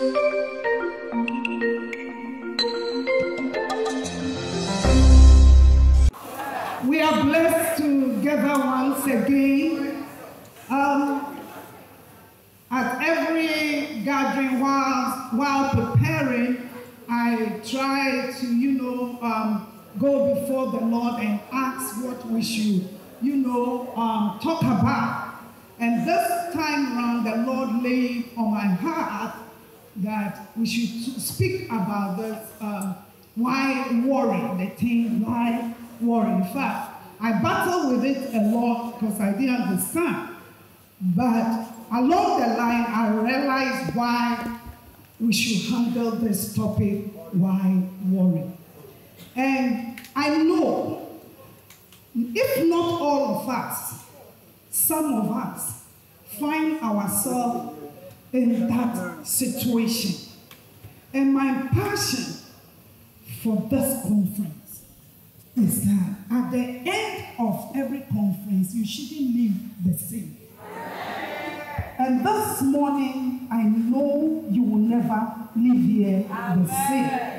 We are blessed to gather once again. Um, at every gathering, while, while preparing, I try to, you know, um, go before the Lord and ask what we should, you know, um, talk about. And this time around, the Lord laid on my heart that we should speak about this um, why worry, the thing why worry. In fact, I battled with it a lot because I didn't understand. But along the line, I realized why we should handle this topic why worry. And I know, if not all of us, some of us find ourselves in that situation. And my passion for this conference is that at the end of every conference, you shouldn't leave the same. And this morning, I know you will never leave here the same.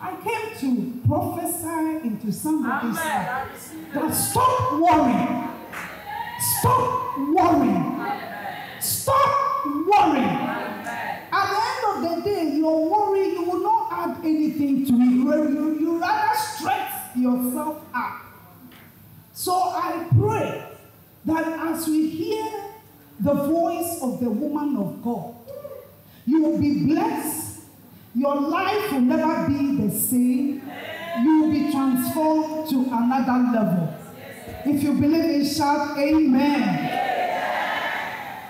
I came to prophesy into somebody's life that stop worrying. Stop worrying. Stop worrying. At the end of the day, your worry, you will not add anything to it. You, you, rather stress yourself up. So I pray that as we hear the voice of the woman of God, you will be blessed. Your life will never be the same. You will be transformed to another level. If you believe it, shout amen.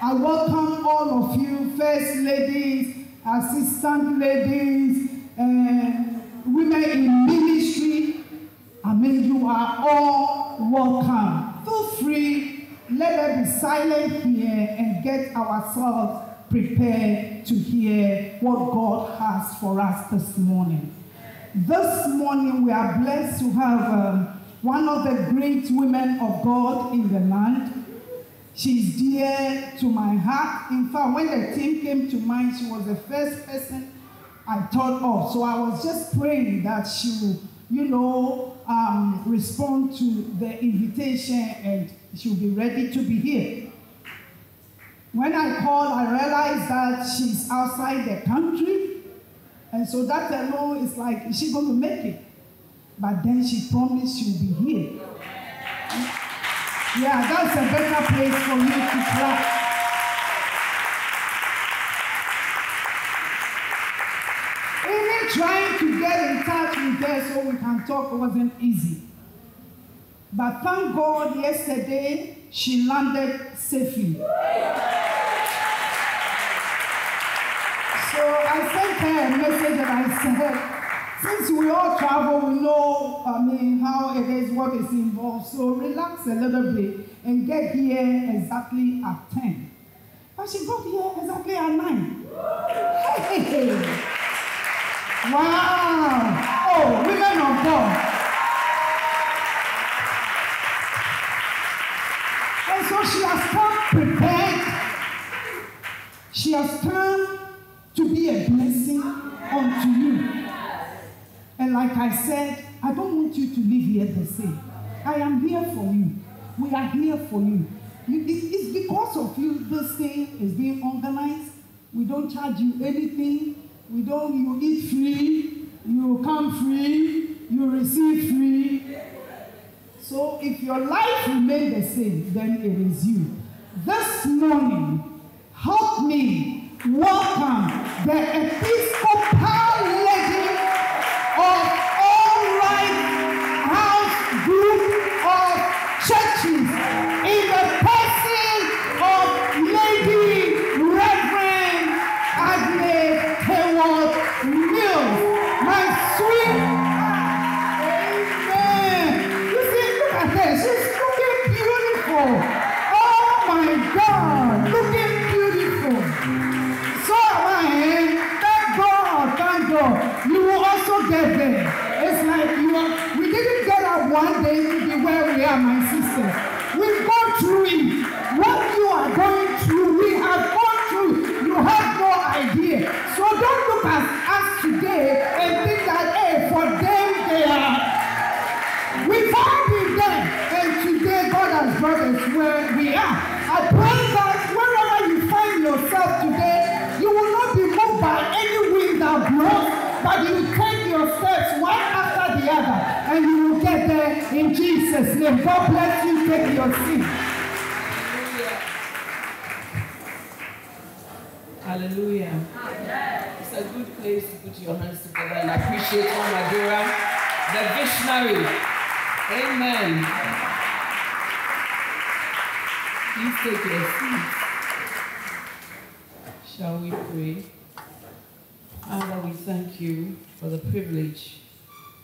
I welcome all of you, first ladies, assistant ladies, and women in ministry. I mean, you are all welcome. Feel free, let us be silent here and get ourselves prepared to hear what God has for us this morning. This morning, we are blessed to have um, one of the great women of God in the land. She's dear to my heart. In fact, when the team came to mind, she was the first person I thought of. So I was just praying that she will, you know, um, respond to the invitation and she'll be ready to be here. When I called, I realized that she's outside the country. And so that alone is like, is she going to make it? But then she promised she'll be here. Yeah, that's a better place for you to clap. Even trying to get in touch with her so we can talk wasn't easy. But thank God yesterday she landed safely. So I sent her a message and I said, since we all travel, we know, I mean, how it is, what is involved. So relax a little bit and get here exactly at 10. But she got here exactly at 9. Hey! Wow! Oh, women of God. And so she has come prepared. She has come to be a blessing unto you. And like I said, I don't want you to leave here the same. I am here for you. We are here for you. you it, it's because of you this thing is being organized. We don't charge you anything. We don't, you eat free, you come free, you receive free. So if your life remains the same, then it is you. This morning, help me welcome the Episcopal of in Jesus' name. God bless you. Take your seat. Hallelujah. It's a good place to put your hands together and appreciate Mama Dora, the visionary. Amen. Please take your seats. Shall we pray? Father, we thank you for the privilege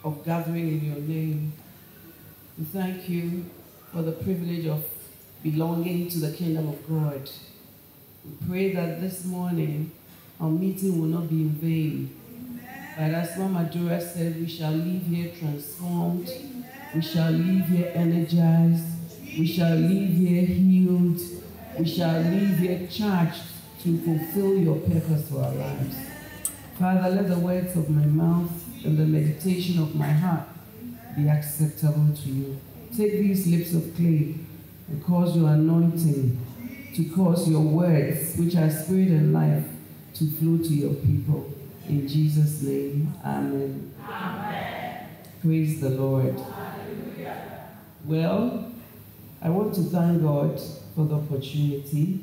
of gathering in your name. We thank you for the privilege of belonging to the kingdom of God. We pray that this morning our meeting will not be in vain. But as Mama Dora said, we shall leave here transformed. We shall leave here energized. We shall leave here healed. We shall leave here charged to fulfill your purpose for our lives. Father, let the words of my mouth and the meditation of my heart be acceptable to you. Take these lips of clay and cause your anointing to cause your words, which are spirit and life, to flow to your people. In Jesus' name, amen. amen. Praise the Lord. Hallelujah. Well, I want to thank God for the opportunity.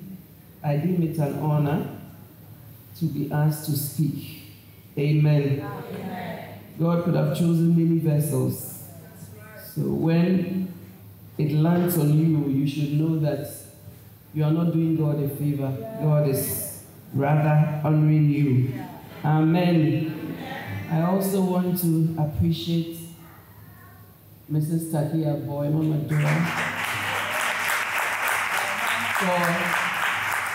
I deem it an honor to be asked to speak. Amen. Amen. God could have chosen many vessels. So when it lands on you, you should know that you are not doing God a favor. God is rather honoring you. Amen. I also want to appreciate Mrs. Takia Boy, Mama Dora, for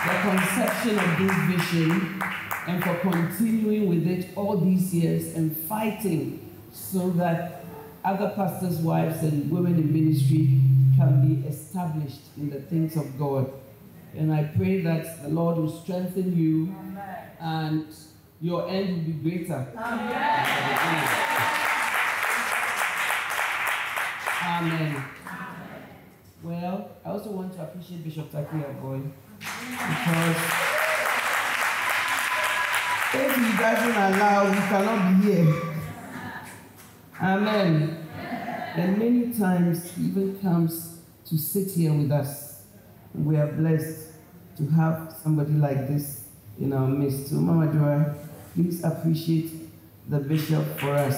the conception of this vision and for continuing with it all these years and fighting so that other pastors' wives and women in ministry can be established in the things of God. And I pray that the Lord will strengthen you Amen. and your end will be greater. Amen. Amen. Well, I also want to appreciate Bishop Takia Boy because if he doesn't allow, we cannot be here. Amen. And many times he even comes to sit here with us. We are blessed to have somebody like this in our midst. So, Mama Dora, please appreciate the bishop for us.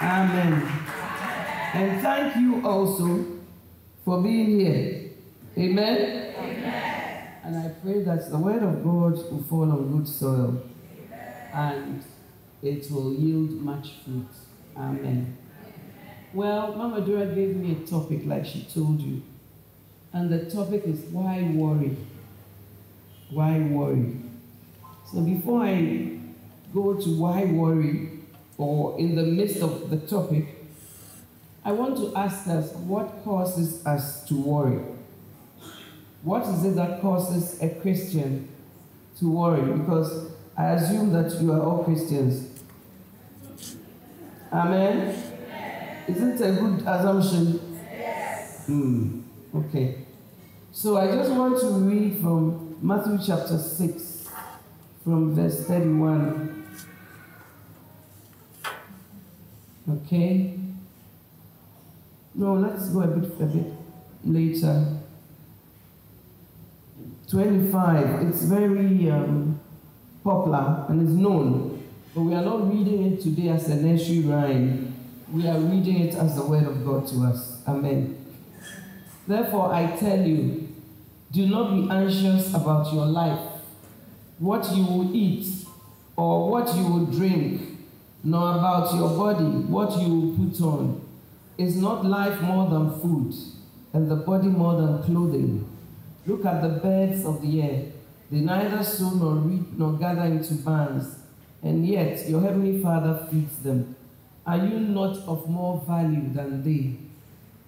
Amen. And thank you also for being here. Amen. Amen. And I pray that the word of God will fall on good soil and it will yield much fruit. Amen. Well, Mama Dora gave me a topic like she told you. And the topic is why worry? Why worry? So before I go to why worry, or in the midst of the topic, I want to ask us what causes us to worry? What is it that causes a Christian to worry? Because I assume that you are all Christians. Amen? Isn't it a good assumption? Yes. Hmm. Okay. So I just want to read from Matthew chapter 6, from verse 31. Okay? No, let's go a bit, a bit later. 25. It's very um, popular and is known, but we are not reading it today as a nursery rhyme. We are reading it as the word of God to us. Amen. Therefore, I tell you, do not be anxious about your life, what you will eat, or what you will drink, nor about your body, what you will put on. Is not life more than food, and the body more than clothing? Look at the birds of the air. They neither sow nor reap nor gather into barns, and yet your heavenly Father feeds them. Are you not of more value than they?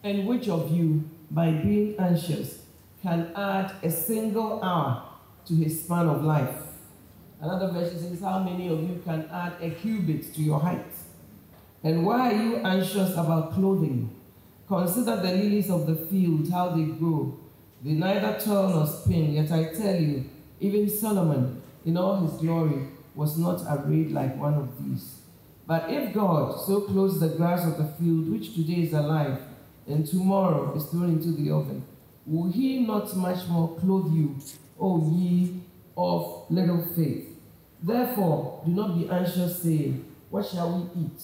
And which of you, by being anxious, can add a single hour to his span of life? Another version says, How many of you can add a cubit to your height? And why are you anxious about clothing? Consider the lilies of the field, how they grow. They neither toil nor spin, yet I tell you, even Solomon, in all his glory, was not arrayed like one of these. But if God so clothes the grass of the field, which today is alive, and tomorrow is thrown into the oven, will he not much more clothe you, O ye of little faith? Therefore, do not be anxious, saying, What shall we eat?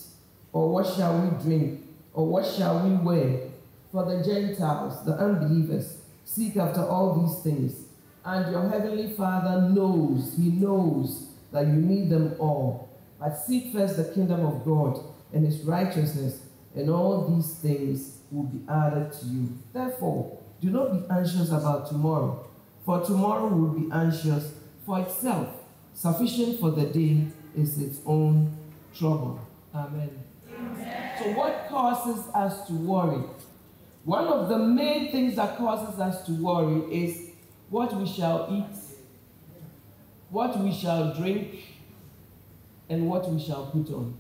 Or what shall we drink? Or what shall we wear? For the Gentiles, the unbelievers, seek after all these things. And your heavenly Father knows, He knows that you need them all. But seek first the kingdom of God and His righteousness, and all these things will be added to you. Therefore, do not be anxious about tomorrow, for tomorrow will be anxious for itself. Sufficient for the day is its own trouble. Amen. So, what causes us to worry? One of the main things that causes us to worry is what we shall eat, what we shall drink, and what we shall put on.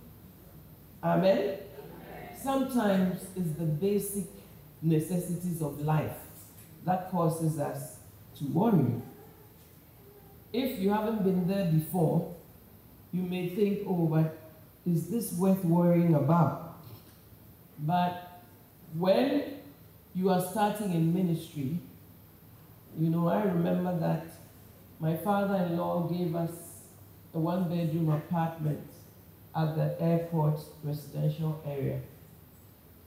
Amen? Sometimes it's the basic necessities of life that causes us to worry. If you haven't been there before, you may think, oh, but is this worth worrying about? But when you are starting in ministry, you know, I remember that my father in law gave us a one bedroom apartment at the airport residential area.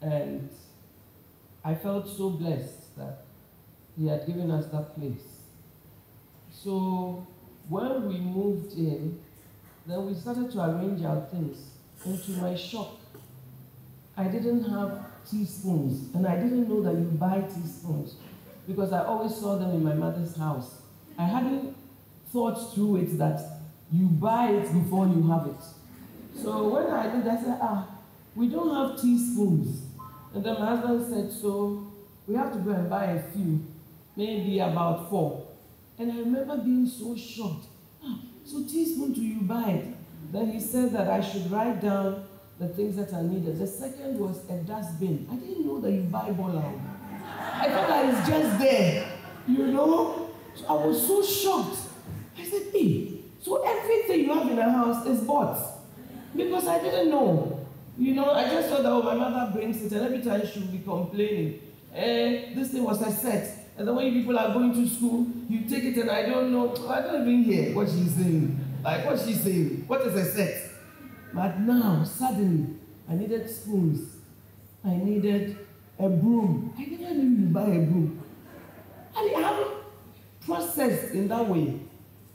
And I felt so blessed that he had given us that place. So when we moved in, then we started to arrange our things. And to my shock, I didn't have teaspoons, and I didn't know that you buy teaspoons because I always saw them in my mother's house. I hadn't thought through it that you buy it before you have it. So when I did, I said, ah, we don't have teaspoons. And then my husband said, so we have to go and buy a few, maybe about four. And I remember being so shocked. Ah, so teaspoon do you buy it? Then he said that I should write down the things that are needed. The second was a dustbin. I didn't know that you buy bola. I thought that it's just there, you know. So I was so shocked. I so everything you have in the house is bought. Because I didn't know. You know, I just thought that oh, my mother brings it, and every time she would be complaining. And this thing was a set. And then when people are going to school, you take it, and I don't know, I don't even hear what she's saying. Like, what she's saying. What is a set? But now, suddenly, I needed spoons. I needed a broom. I knew you buy a broom. I haven't processed in that way.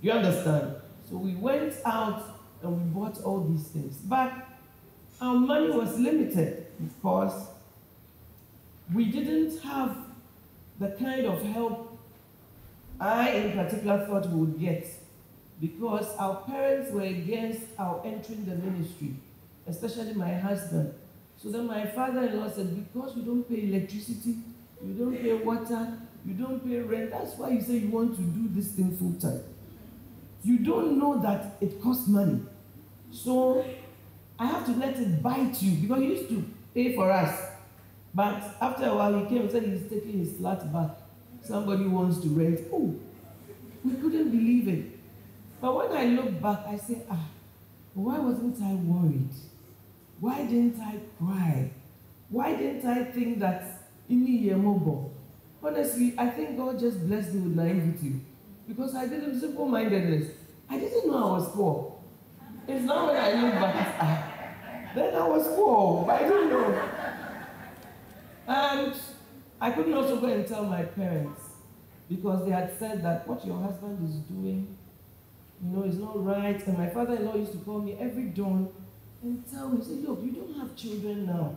You understand? So we went out and we bought all these things. But our money was limited because we didn't have the kind of help I, in particular, thought we would get because our parents were against our entering the ministry, especially my husband. So then my father-in-law said, because you don't pay electricity, you don't pay water, you don't pay rent, that's why you say you want to do this thing full time. You don't know that it costs money. So I have to let it bite you because he used to pay for us. But after a while, he came and said he's taking his flat back. Somebody wants to rent. Oh, we couldn't believe it. But when I look back, I say, ah, why wasn't I worried? Why didn't I cry? Why didn't I think that in the year mobile? Honestly, I think God just blessed me with naivety. Because I didn't simple mindedness. I didn't know I was poor. It's now when I look back, then I was poor, but I didn't know. And I couldn't also go and tell my parents because they had said that what your husband is doing you know, is not right. And my father-in-law used to call me every dawn and tell me, say, look, you don't have children now.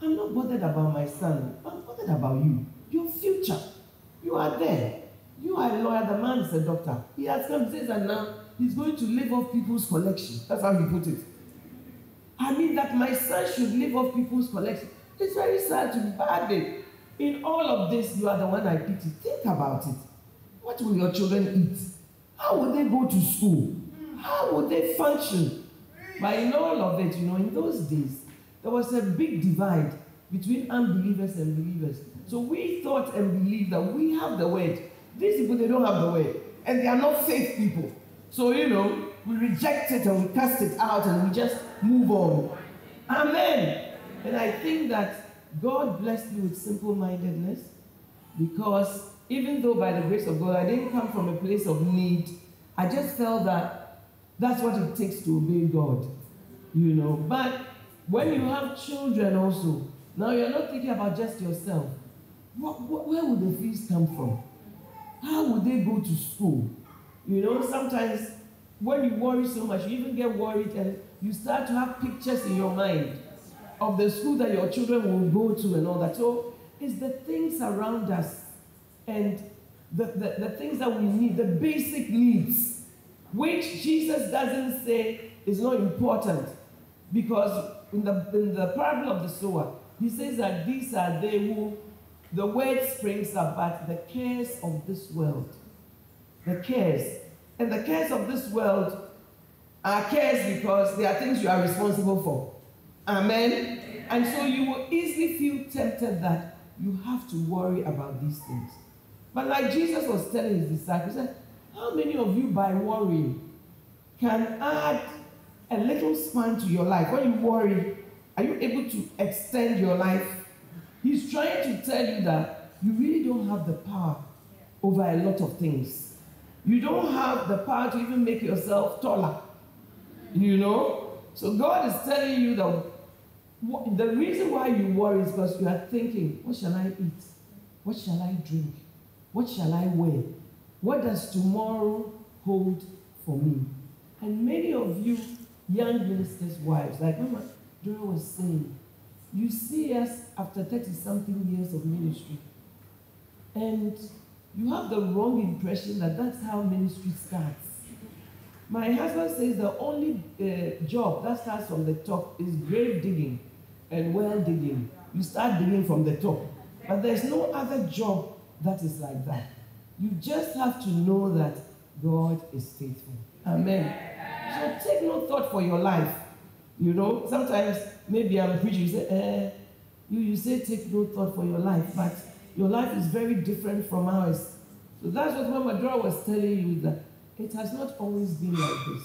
I'm not bothered about my son. I'm bothered about you. Your future. You are there. You are a lawyer. The man is a doctor. He has come says that now he's going to live off people's collection. That's how he put it. I mean that my son should live off people's collection. It's very sad to be bad. In all of this, you are the one I pity. Think about it. What will your children eat? How will they go to school? How would they function? But in all of it, you know, in those days, there was a big divide between unbelievers and believers. So we thought and believed that we have the word. These people, they don't have the way. And they are not faith people. So, you know, we reject it and we cast it out and we just move on. Amen. And I think that God blessed me with simple mindedness because even though by the grace of God I didn't come from a place of need, I just felt that that's what it takes to obey God. You know, but when you have children also, now you're not thinking about just yourself. What, what, where would the fees come from? How would they go to school? You know, sometimes when you worry so much, you even get worried and you start to have pictures in your mind of the school that your children will go to and all that. So it's the things around us and the, the, the things that we need, the basic needs, which Jesus doesn't say is not important. Because in the, in the parable of the sower, he says that these are they who the word springs but the cares of this world. The cares. And the cares of this world are cares because they are things you are responsible for. Amen. And so you will easily feel tempted that you have to worry about these things. But like Jesus was telling his disciples, said, how many of you by worrying can add a little span to your life? When you worry, are you able to extend your life? He's trying to tell you that you really don't have the power over a lot of things. You don't have the power to even make yourself taller. You know? So God is telling you that the reason why you worry is because you are thinking, what shall I eat? What shall I drink? What shall I wear? What does tomorrow hold for me? And many of you young ministers' wives, like Mama Dora was saying, you see us after 30 something years of ministry, and you have the wrong impression that that's how ministry starts. My husband says the only uh, job that starts from the top is grave digging and well digging. You start digging from the top. But there's no other job that is like that. You just have to know that God is faithful. Amen. So take no thought for your life. You know, sometimes maybe I'm preaching, you say, eh, you, you say take no thought for your life, but your life is very different from ours. So that's what Mama Dora was telling you that it has not always been like this.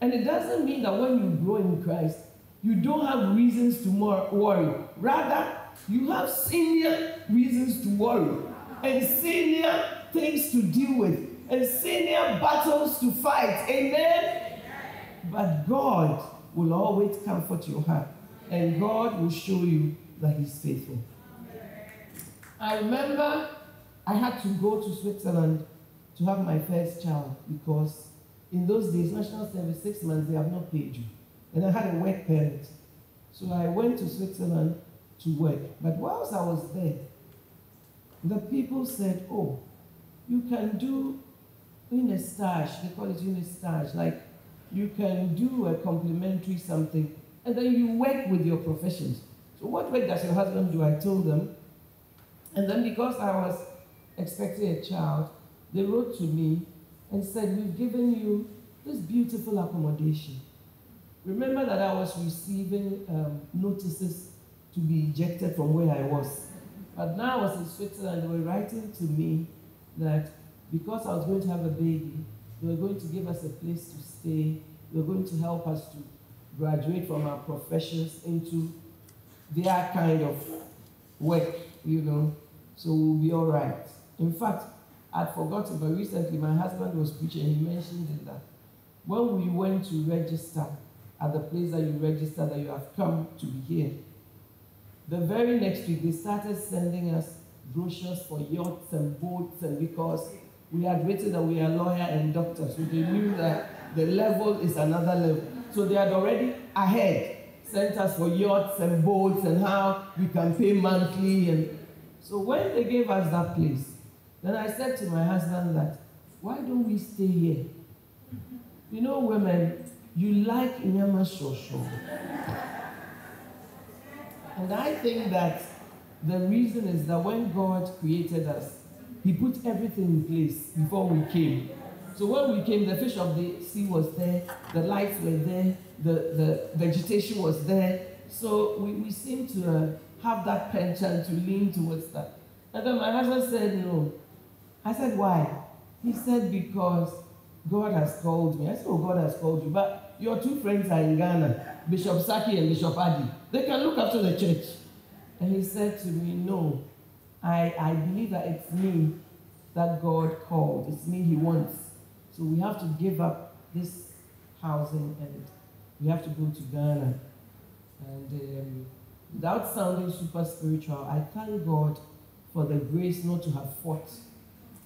And it doesn't mean that when you grow in Christ, you don't have reasons to more worry. Rather, you have senior reasons to worry and senior things to deal with and senior battles to fight. Amen? But God will always comfort your heart and God will show you that He's faithful. I remember I had to go to Switzerland to have my first child because in those days, national service, six months, they have not paid you. And I had a work permit. So I went to Switzerland to work. But whilst I was there, the people said, oh, you can do in a stage, they call it in a stage, like you can do a complementary something, and then you work with your professions. So what work does your husband do? I told them. And then because I was expecting a child, they wrote to me and said, we've given you this beautiful accommodation. Remember that I was receiving um, notices to be ejected from where I was. But now I was in Switzerland, they were writing to me that because I was going to have a baby, they were going to give us a place to stay. They were going to help us to graduate from our professions into their kind of work, you know, so we'll be all right. In fact, I'd forgotten, but recently my husband was preaching, he mentioned that when we went to register at the place that you register that you have come to be here, the very next week, they started sending us brochures for yachts and boats, and because we had written that we are lawyer and doctor, so they knew that the level is another level. So they had already ahead sent us for yachts and boats and how we can pay monthly. And so when they gave us that place, then I said to my husband that, why don't we stay here? You know, women, you like Inyama Shosho. And I think that the reason is that when God created us, He put everything in place before we came. So when we came, the fish of the sea was there, the lights were there, the, the vegetation was there. So we, we seem to uh, have that penchant to lean towards that. And then my husband said, No. I said, Why? He said, Because God has called me. I said, Oh, God has called you. But your two friends are in Ghana, Bishop Saki and Bishop Adi. They can look after the church. And he said to me, No, I, I believe that it's me that God called. It's me he wants. So we have to give up this housing and we have to go to Ghana. And um, without sounding super spiritual, I thank God for the grace not to have fought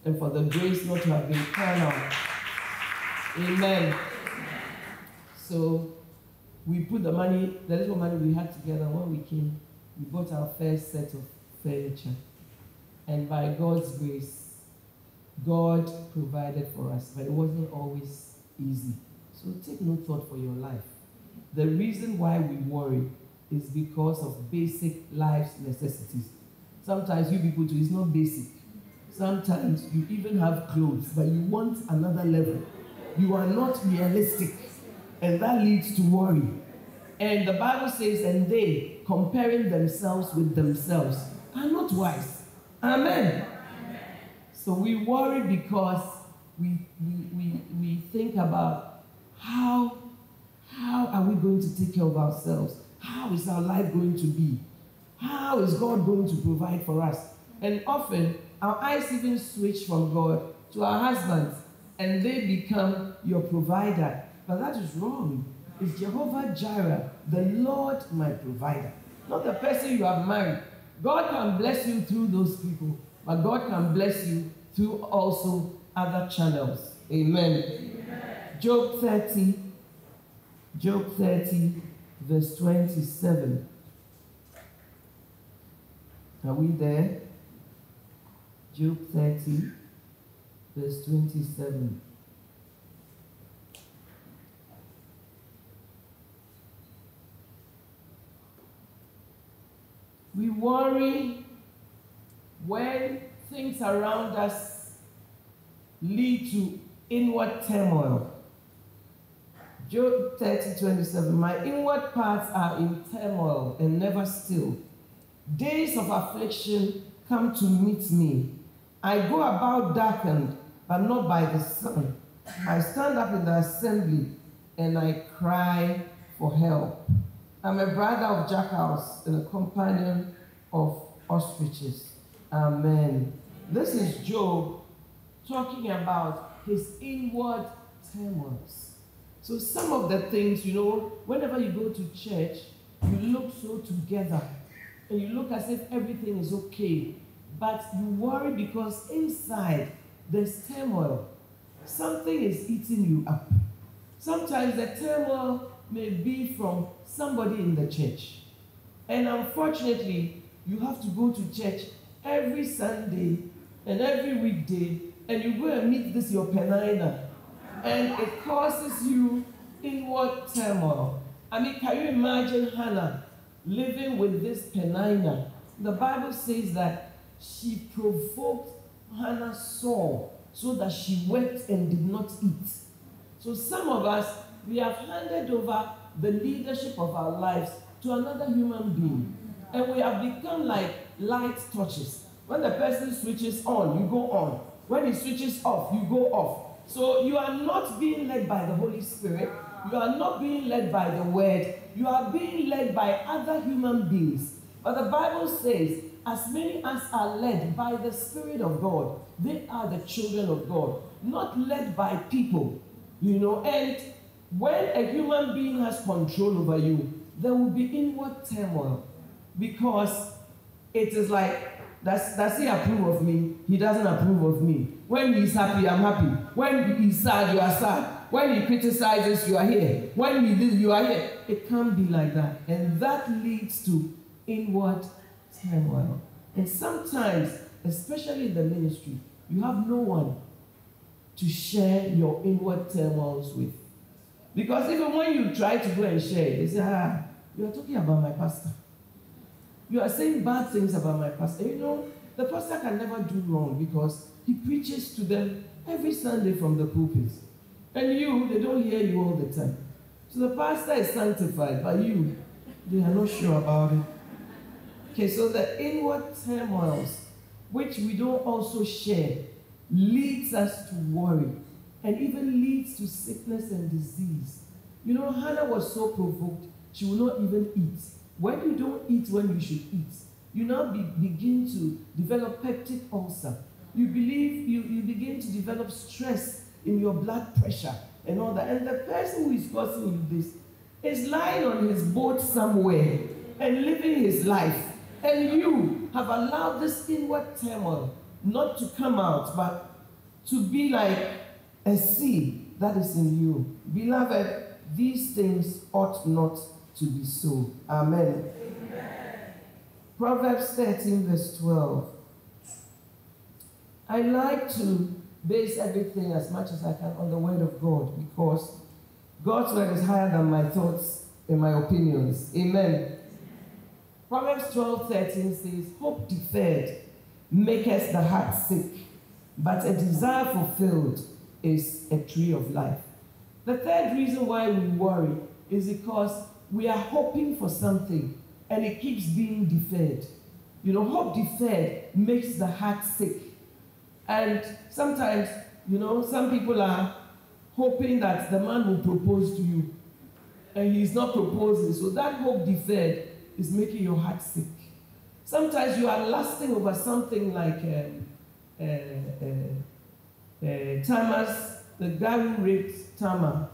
and for the grace not to have been carnal. Amen. So we put the money, the little money we had together when we came, we bought our first set of furniture. And by God's grace, God provided for us, but it wasn't always easy. So take no thought for your life. The reason why we worry is because of basic life necessities. Sometimes you people too, it's not basic. Sometimes you even have clothes, but you want another level. You are not realistic, and that leads to worry. And the Bible says, and they, comparing themselves with themselves, are not wise. Amen. So we worry because we, we, we, we think about how, how are we going to take care of ourselves? How is our life going to be? How is God going to provide for us? And often our eyes even switch from God to our husbands and they become your provider. But that is wrong. It's Jehovah Jireh, the Lord my provider, not the person you have married. God can bless you through those people, but God can bless you through also other channels. Amen. Amen. Job 30, Job 30, verse 27. Are we there? Job 30, verse 27. We worry when things around us lead to inward turmoil. Job 30, 27. My inward parts are in turmoil and never still. Days of affliction come to meet me. I go about darkened, but not by the sun. I stand up in the assembly and I cry for help. I'm a brother of jackals and a companion of ostriches. Amen. This is Job talking about his inward turmoils. So, some of the things, you know, whenever you go to church, you look so together and you look as if everything is okay, but you worry because inside there's turmoil. Something is eating you up. Sometimes the turmoil may be from somebody in the church. And unfortunately, you have to go to church every Sunday and every weekday, and you go and meet this your Peninnah, and it causes you inward turmoil. I mean, can you imagine Hannah living with this Peninnah? The Bible says that she provoked Hannah sore so that she wept and did not eat. So some of us, we have handed over the leadership of our lives to another human being. And we have become like light touches. When the person switches on, you go on. When he switches off, you go off. So you are not being led by the Holy Spirit. You are not being led by the Word. You are being led by other human beings. But the Bible says, as many as are led by the Spirit of God, they are the children of God, not led by people. You know, and when a human being has control over you, there will be inward turmoil because it is like does, does he approve of me? He doesn't approve of me. When he's happy, I'm happy. When he's sad, you are sad. When he criticizes, you are here. When he this, you are here. It can't be like that. And that leads to inward turmoil. And sometimes, especially in the ministry, you have no one to share your inward turmoils with. Because even when you try to go and share, they say, ah, you are talking about my pastor. You are saying bad things about my pastor. You know, the pastor can never do wrong because he preaches to them every Sunday from the pulpit. And you, they don't hear you all the time. So the pastor is sanctified, but you, they are not sure about it. Okay, so the inward turmoils, which we don't also share, leads us to worry. and even leads to sickness and disease. You know, Hannah was so provoked, she would not even eat. When you don't eat when you should eat, you now be, begin to develop peptic ulcer. You believe you, you begin to develop stress in your blood pressure and all that. And the person who is causing you this is lying on his boat somewhere and living his life. And you have allowed this inward turmoil not to come out, but to be like a sea that is in you. Beloved, these things ought not to be so. Amen. Amen. Proverbs 13, verse 12. I like to base everything as much as I can on the Word of God because God's Word is higher than my thoughts and my opinions. Amen. Proverbs 12, 13 says, Hope deferred maketh the heart sick, but a desire fulfilled is a tree of life. The third reason why we worry is because we are hoping for something and it keeps being deferred. You know, hope deferred makes the heart sick. And sometimes, you know, some people are hoping that the man will propose to you and he's not proposing. So that hope deferred is making your heart sick. Sometimes you are lusting over something like um, uh, uh, uh, Tamar's, the guy who raped Tamar,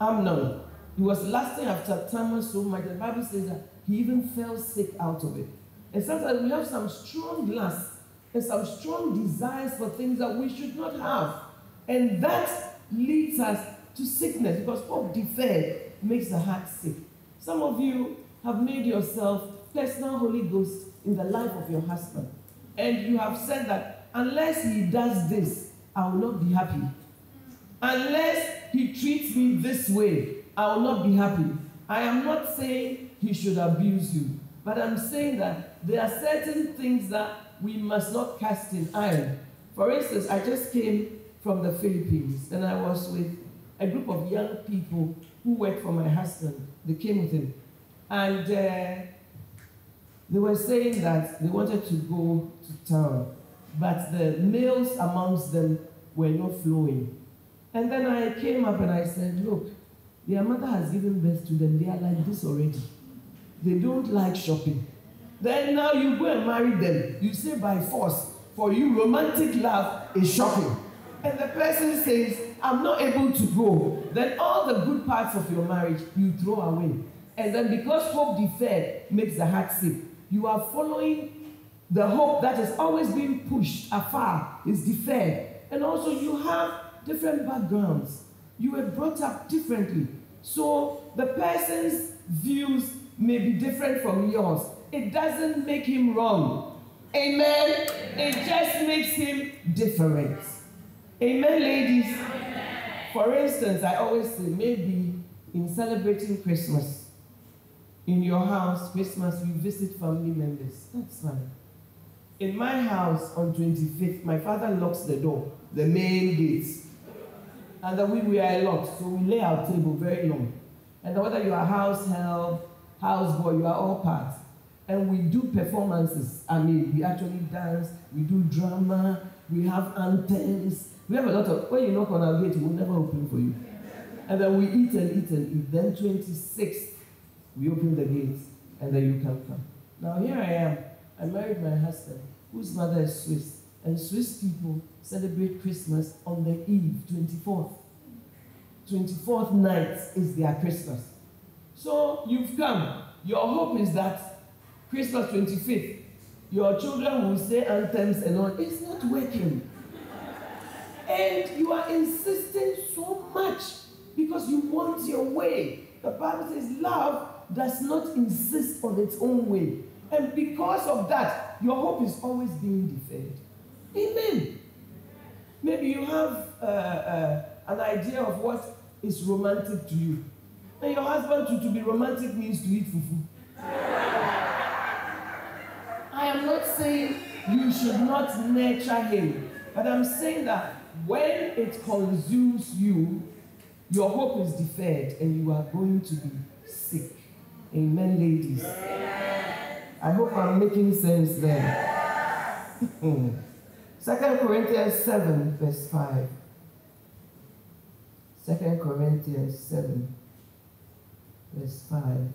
Amnon. He was lasting after Tamar so much. The Bible says that he even fell sick out of it. And sometimes we have some strong lust and some strong desires for things that we should not have. And that leads us to sickness because hope deferred makes the heart sick. Some of you have made yourself personal Holy Ghost in the life of your husband. And you have said that unless he does this, I will not be happy. Unless he treats me this way, I will not be happy. I am not saying he should abuse you, but I'm saying that there are certain things that we must not cast in iron. For instance, I just came from the Philippines and I was with a group of young people who work for my husband. They came with him. And uh, they were saying that they wanted to go to town, but the males amongst them were not flowing. And then I came up and I said, Look, their mother has given birth to them. They are like this already. They don't like shopping. Then now you go and marry them. You say by force, for you, romantic love is shopping. And the person says, I'm not able to go. Then all the good parts of your marriage you throw away. And then because hope deferred makes the heart sick, you are following the hope that is always being pushed afar, is deferred. And also, you have different backgrounds. You were brought up differently. So, the person's views may be different from yours. It doesn't make him wrong. Amen. It just makes him different. Amen, ladies. For instance, I always say maybe in celebrating Christmas, in your house, Christmas, you visit family members. That's fine. In my house on 25th, my father locks the door, the main gates. And then we, are locked, so we lay our table very long. And whether you are house help, house boy, you are all part. And we do performances. I mean, we actually dance, we do drama, we have anthems. We have a lot of, when you knock on our gate, we'll never open for you. And then we eat and eat and eat. Then 26th, we open the gates, and then you can come. Now here I am. I married my husband, whose mother is Swiss. And Swiss people celebrate Christmas on the eve, 24th. 24th night is their Christmas. So you've come. Your hope is that Christmas 25th, your children will say anthems and all. It's not working. And you are insisting so much because you want your way. The Bible says love does not insist on its own way. And because of that, your hope is always being deferred. Amen. Maybe you have uh, uh, an idea of what is romantic to you. And your husband to, to be romantic means to eat fufu. I am not saying you should not nurture him, but I'm saying that when it consumes you, your hope is deferred and you are going to be sick. Amen, ladies. I hope I'm making sense there. Second Corinthians 7, verse 5. Second Corinthians 7, verse 5.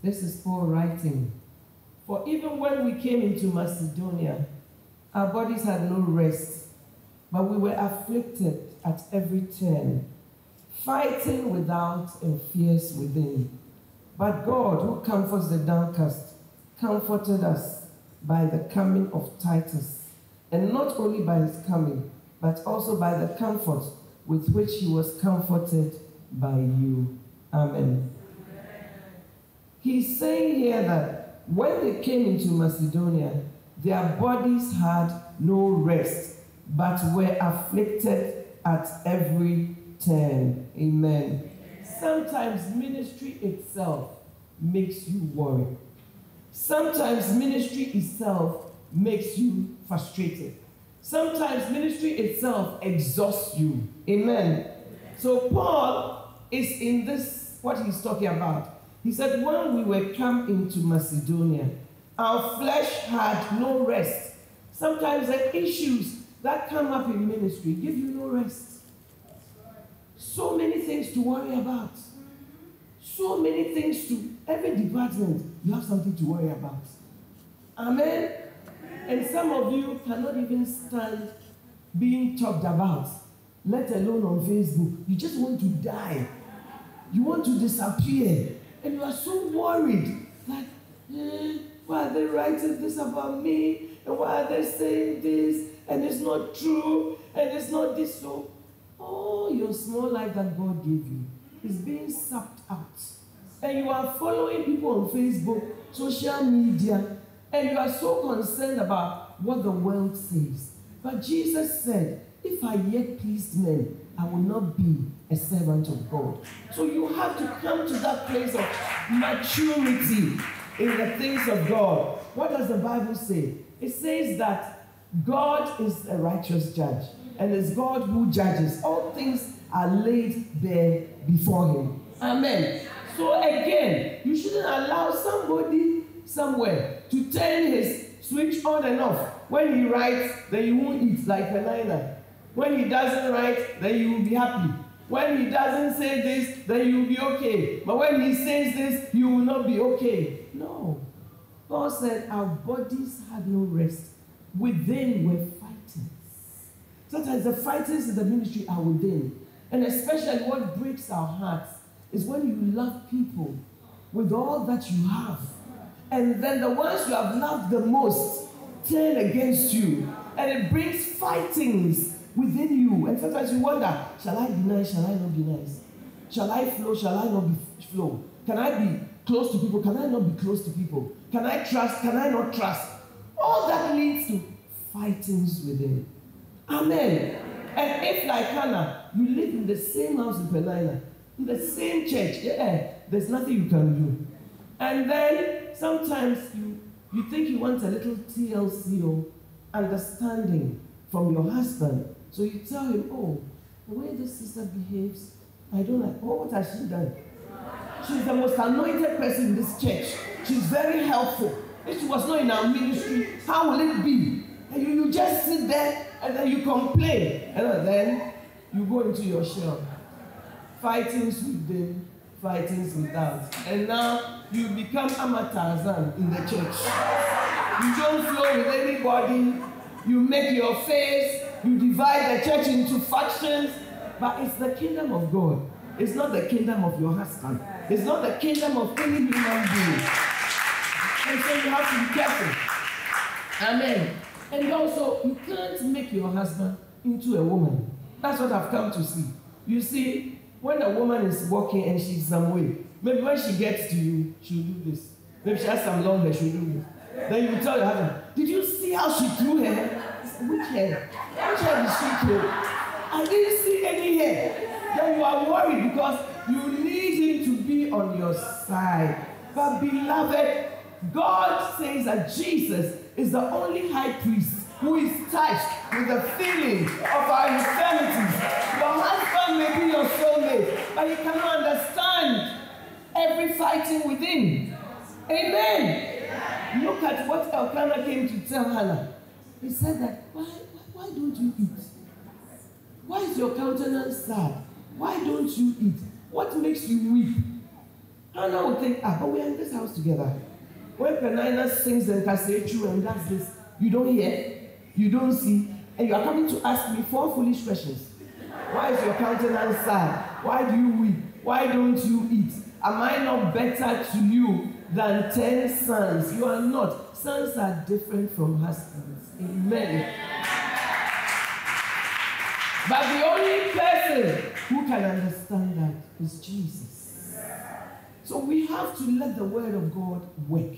This is Paul writing. For even when we came into Macedonia, our bodies had no rest, but we were afflicted at every turn, fighting without and fierce within. But God, who comforts the downcast, comforted us by the coming of Titus, and not only by his coming, but also by the comfort with which he was comforted by you. Amen. He's saying here that when they came into Macedonia, their bodies had no rest, but were afflicted at every turn. Amen. Sometimes ministry itself makes you worry. Sometimes ministry itself makes you frustrated. Sometimes ministry itself exhausts you. Amen. So Paul is in this, what he's talking about. He said, when we were come into Macedonia, our flesh had no rest. Sometimes the issues that come up in ministry give you no rest. So many things to worry about. So many things to every department, you have something to worry about. Amen. And some of you cannot even stand being talked about, let alone on Facebook. You just want to die. You want to disappear. And you are so worried. Like, eh, why are they writing this about me? And why are they saying this? And it's not true. And it's not this. So, all your small life that God gave you is being sucked out. And you are following people on Facebook, social media, and you are so concerned about what the world says. But Jesus said, If I yet pleased men, I will not be a servant of God. So you have to come to that place of maturity in the things of God. What does the Bible say? It says that God is a righteous judge, and it's God who judges. All things are laid bare before Him. Amen. So again, you shouldn't allow somebody somewhere to turn his switch on and off. When he writes, then you won't eat like Peninnah. When he doesn't write, then you will be happy. When he doesn't say this, then you will be okay. But when he says this, you will not be okay. No. Paul said our bodies had no rest. Within were fightings. Sometimes the fightings in the ministry are within. And especially what breaks our hearts is when you love people with all that you have. And then the ones you have loved the most turn against you. And it brings fightings within you. And sometimes you wonder, shall I be nice? Shall I not be nice? Shall I flow? Shall I not be flow? Can I be close to people? Can I not be close to people? Can I trust? Can I not trust? All that leads to fightings within. Amen. And if like Hannah, you live in the same house in Peninnah, in the same church, yeah, there's nothing you can do. And then sometimes you, you think you want a little TLC or understanding from your husband. So you tell him, oh, the way this sister behaves, I don't like, oh, what has she done? She's the most anointed person in this church. She's very helpful. If she was not in our ministry, how will it be? And you, you just sit there and then you complain. And then you go into your shell. Fightings within, fightings without. And now you become Amatarzan in the church. You don't flow with anybody. You make your face. You divide the church into factions. But it's the kingdom of God. It's not the kingdom of your husband. It's not the kingdom of any human being. And so you have to be careful. Amen. And also, you can't make your husband into a woman. That's what I've come to see. You see, when a woman is walking and she's some way, maybe when she gets to you, she'll do this. Maybe she has some long hair, she'll do this. Then you tell your husband, Did you see how she threw her? Which hair? Which hair did she throw? I didn't see any hair. Then you are worried because you need him to be on your side. But beloved, God says that Jesus is the only high priest who is touched with the feeling of our infirmities. Your husband may be your soulmate, but he cannot understand every fighting within. Amen. Look at what Elkanah came to tell Hannah. He said that, why, why, why don't you eat? Why is your countenance sad? Why don't you eat? What makes you weep? Hannah would think, ah, but we're in this house together. When Peninnah sings and Kasechu and does this, you don't hear, you don't see, and you are coming to ask me four foolish questions. Why is your countenance sad? Why do you weep? Why don't you eat? Am I not better to you than ten sons? You are not. Sons are different from husbands. Amen. But the only person who can understand that is Jesus. So we have to let the word of God work.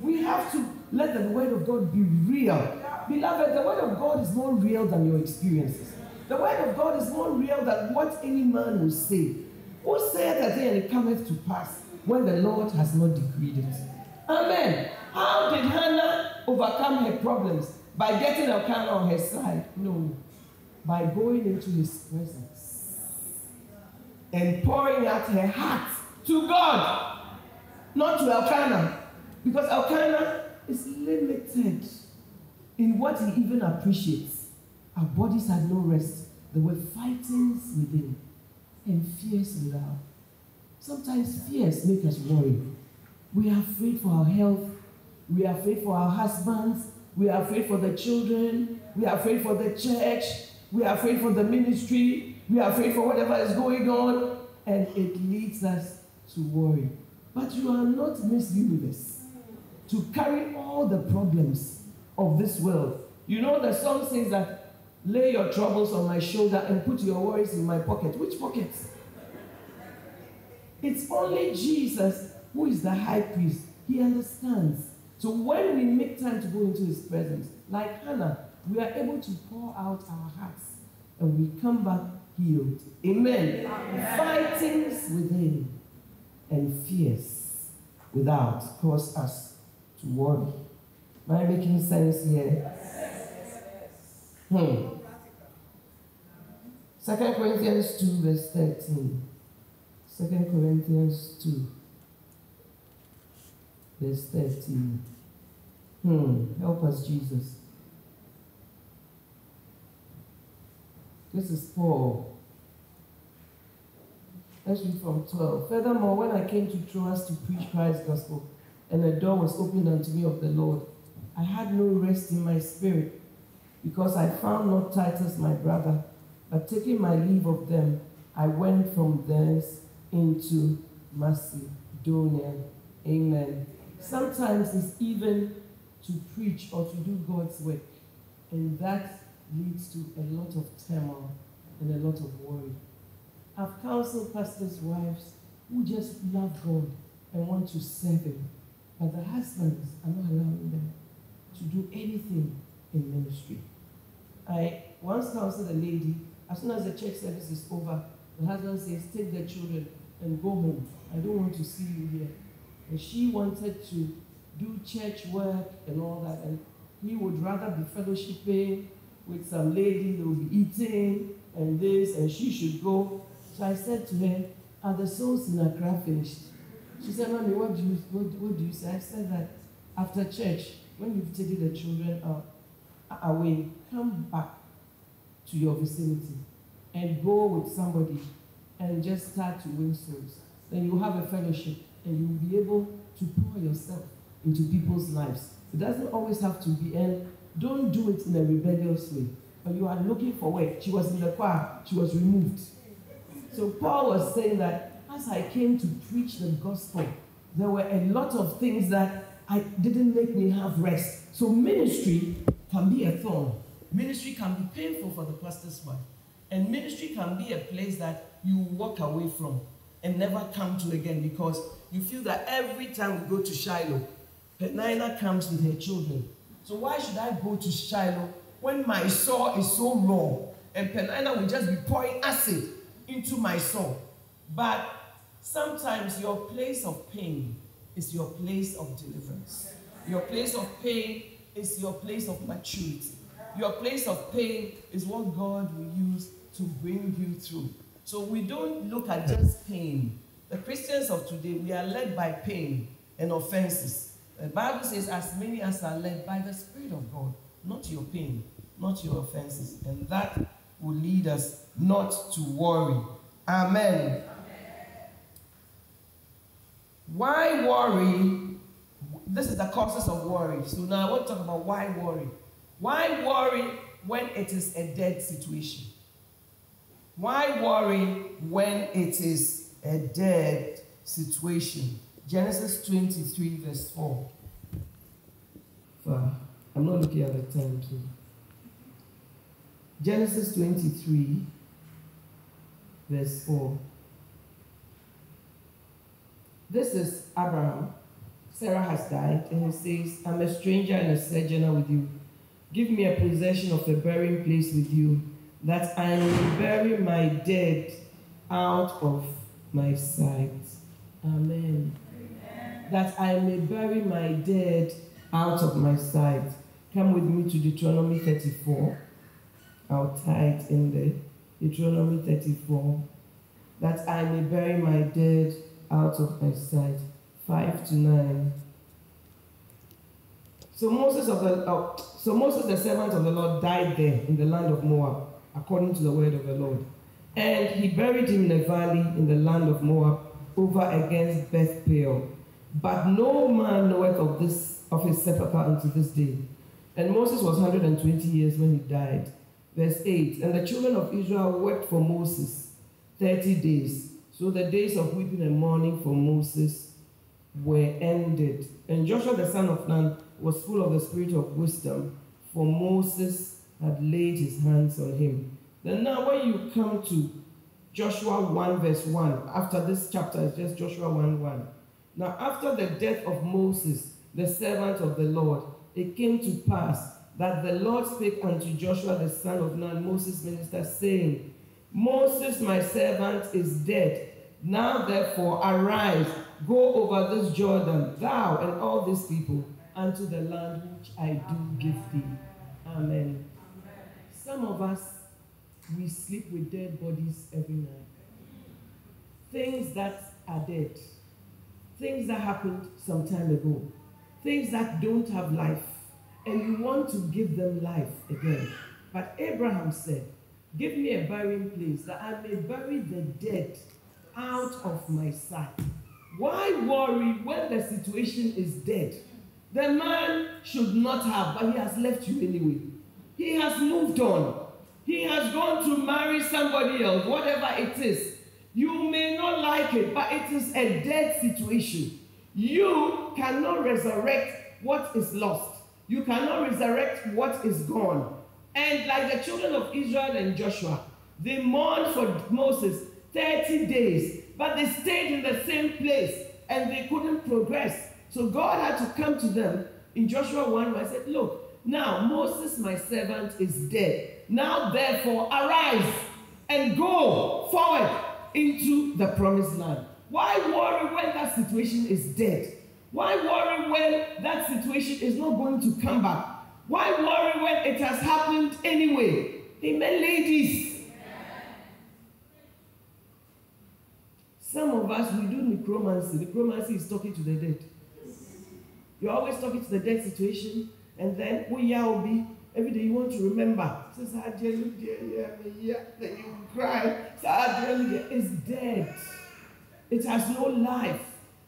We have to let the word of God be real. Beloved, the word of God is more real than your experiences. The word of God is more real than what any man will say. Who saith a thing and it cometh to pass when the Lord has not decreed it? Amen. How did Hannah overcome her problems? By getting Elkanah on her side? No. By going into his presence and pouring out her heart to God, not to Elkanah. Because Elkanah is limited in what he even appreciates. Our bodies had no rest. There were fightings within and fears without. Sometimes fears make us worry. We are afraid for our health. We are afraid for our husbands. We are afraid for the children. We are afraid for the church. We are afraid for the ministry. We are afraid for whatever is going on. And it leads us to worry. But you are not Miss Universe to carry all the problems of this world. You know, the song says that lay your troubles on my shoulder and put your worries in my pocket. Which pocket? It's only Jesus who is the high priest. He understands. So when we make time to go into his presence, like Hannah, we are able to pour out our hearts and we come back healed. Amen. Amen. Fightings within and fears without cause us to worry. Am making sense here? Hmm. Second Corinthians 2, verse 13. Second Corinthians 2, verse 13. Hmm. Help us, Jesus. This is Paul. Let's read from 12. Furthermore, when I came to Troas to preach Christ's gospel, and a door was opened unto me of the Lord, I had no rest in my spirit, because I found not Titus my brother, but taking my leave of them, I went from thence into Macedonia. Amen. Sometimes it's even to preach or to do God's work, and that leads to a lot of turmoil and a lot of worry. I've counseled pastors' wives who just love God and want to serve Him, but the husbands are not allowing them to do anything in ministry. I once counseled a lady, as soon as the church service is over, the husband says, Take the children and go home. I don't want to see you here. And she wanted to do church work and all that, and he would rather be fellowshipping with some lady that will be eating and this, and she should go. So I said to her, Are the souls in Accra finished? She said, Mommy, what do you what, what do you say? I said that after church, when you've taken the children out away, come back to your vicinity and go with somebody and just start to win souls. Then you have a fellowship and you'll be able to pour yourself into people's lives. It doesn't always have to be, and don't do it in a rebellious way. But you are looking for work. She was in the choir, she was removed. So Paul was saying that as I came to preach the gospel, there were a lot of things that I didn't make me have rest. So ministry can be a thorn. Ministry can be painful for the pastor's wife. And ministry can be a place that you walk away from and never come to again because you feel that every time we go to Shiloh, Peninnah comes with her children. So why should I go to Shiloh when my soul is so raw and Peninnah will just be pouring acid into my soul? But sometimes your place of pain is your place of deliverance. Your place of pain is your place of maturity. Your place of pain is what God will use to bring you through. So we don't look at just pain. The Christians of today, we are led by pain and offenses. The Bible says, as many as are led by the Spirit of God, not your pain, not your offenses. And that will lead us not to worry. Amen. Why worry? This is the causes of worry. So now I want to talk about why worry. Why worry when it is a dead situation? Why worry when it is a dead situation? Genesis 23, verse 4. I'm not looking at the time, too. Genesis 23, verse 4. This is Abraham. Sarah has died, and he says, I'm a stranger and a sojourner with you. Give me a possession of a burying place with you, that I may bury my dead out of my sight. Amen. Amen. That I may bury my dead out of my sight. Come with me to Deuteronomy 34. I'll tie it in there. Deuteronomy 34. That I may bury my dead out of my sight. 5 to 9. So Moses of the uh, so Moses the servant of the Lord died there in the land of Moab, according to the word of the Lord. And he buried him in a valley in the land of Moab, over against Beth Peor. But no man knoweth of this of his sepulchre unto this day. And Moses was 120 years when he died. Verse 8 And the children of Israel wept for Moses 30 days. So the days of weeping and mourning for Moses were ended. And Joshua the son of Nun was full of the spirit of wisdom, for Moses had laid his hands on him. Then now when you come to Joshua 1 verse 1, after this chapter is just Joshua 1 1. Now after the death of Moses, the servant of the Lord, it came to pass that the Lord spake unto Joshua the son of Nun, Moses' minister, saying, Moses, my servant, is dead. Now therefore arise, go over this Jordan, thou and all these people, unto the land which I do give thee. Amen. Some of us, we sleep with dead bodies every night. Things that are dead. Things that happened some time ago things that don't have life, and you want to give them life again. But Abraham said, Give me a burying place that I may bury the dead out of my sight. Why worry when the situation is dead? The man should not have, but he has left you anyway. He has moved on. He has gone to marry somebody else, whatever it is. You may not like it, but it is a dead situation. You cannot resurrect what is lost. You cannot resurrect what is gone. And like the children of Israel and Joshua, they mourned for Moses 30 days, but they stayed in the same place and they couldn't progress. So God had to come to them in Joshua 1 where said, Look, now Moses, my servant, is dead. Now therefore arise and go forward into the promised land. Why worry when that situation is dead? Why worry when that situation is not going to come back? Why worry when it has happened anyway? Amen, ladies. Some of us, we do necromancy. Necromancy is talking to the dead. You're always talking to the dead situation, and then, oh, yeah, will be every day you want to remember. Says, yeah, then you cry. It's dead. It has no life.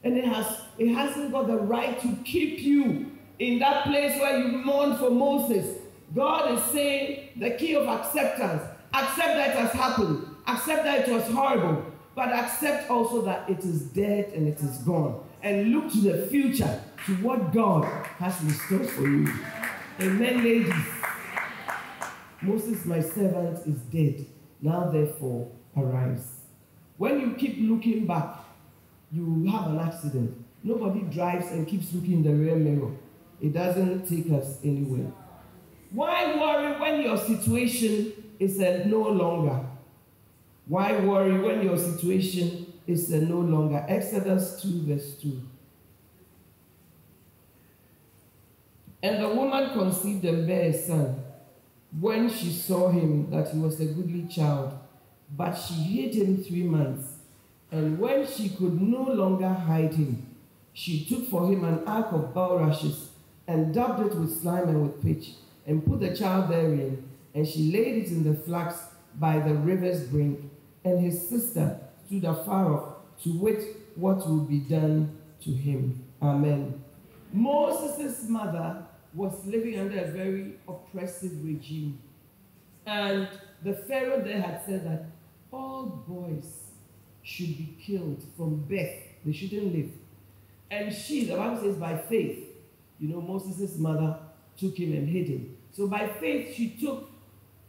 And it has it hasn't got the right to keep you in that place where you mourn for Moses. God is saying the key of acceptance. Accept that it has happened. Accept that it was horrible. But accept also that it is dead and it is gone. And look to the future, to what God has in store for you. Amen, ladies. Moses, my servant, is dead. Now, therefore, arise. When you keep looking back, you have an accident. Nobody drives and keeps looking in the rear mirror. It doesn't take us anywhere. Why worry when your situation is a no longer? Why worry when your situation is a no longer? Exodus 2, verse 2. And the woman conceived and bare a son when she saw him that he was a goodly child but she hid him three months. And when she could no longer hide him, she took for him an ark of bulrushes and daubed it with slime and with pitch, and put the child therein. And she laid it in the flax by the river's brink, and his sister stood afar off to wait what will be done to him. Amen. Moses' mother was living under a very oppressive regime. And the Pharaoh there had said that all boys should be killed from birth. They shouldn't live. And she, the Bible says, by faith, you know, Moses' mother took him and hid him. So by faith, she took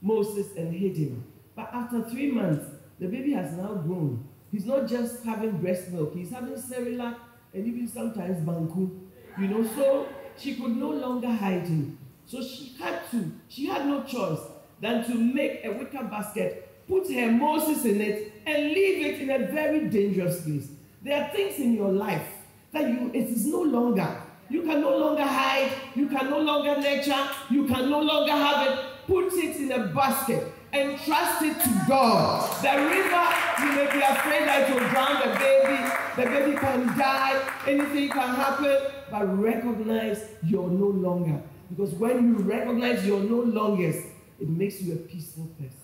Moses and hid him. But after three months, the baby has now grown. He's not just having breast milk, he's having Cerelac and even sometimes Banku. You know, so she could no longer hide him. So she had to, she had no choice than to make a wicker basket, put her Moses in it, and leave it in a very dangerous place. There are things in your life that you it is no longer. You can no longer hide, you can no longer nurture, you can no longer have it. Put it in a basket and trust it to God. The river, you may be afraid that you'll drown the baby, the baby can die, anything can happen, but recognize you're no longer. Because when you recognize you're no longer, it makes you a peaceful person.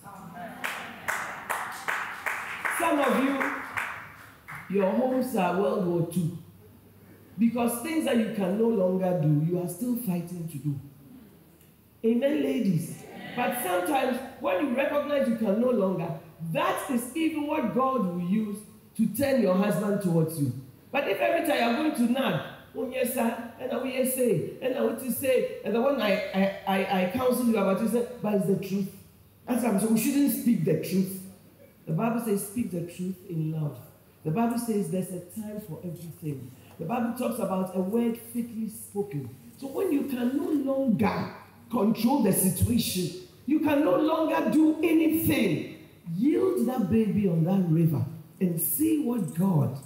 Some of you, your homes are World War II. Because things that you can no longer do, you are still fighting to do. Amen, ladies. But sometimes when you recognize you can no longer, that is even what God will use to turn your husband towards you. But if every time you're going to nag, oh yes sir, and I will say, and I will say, and the one I, I, I, I counsel you about, you say, but it's the truth. That's why I'm saying we shouldn't speak the truth. The Bible says, speak the truth in love. The Bible says there's a time for everything. The Bible talks about a word fitly spoken. So when you can no longer control the situation, you can no longer do anything, yield that baby on that river and see what God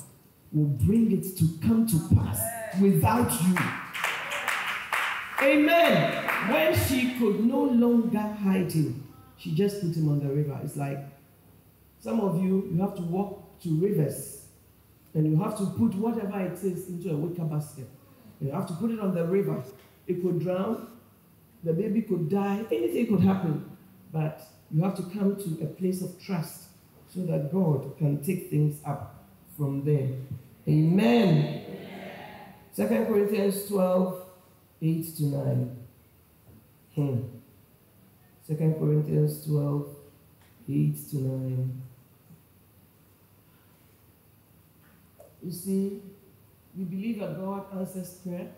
will bring it to come to pass without you. Amen. When she could no longer hide him, she just put him on the river. It's like some of you, you have to walk to rivers and you have to put whatever it is into a wicker basket. You have to put it on the river. It could drown, the baby could die, anything could happen. But you have to come to a place of trust so that God can take things up from there. Amen. Second Corinthians 12, 8 to 9. Hmm. Second Corinthians 12, 8 to 9. You see, we believe that God answers prayer.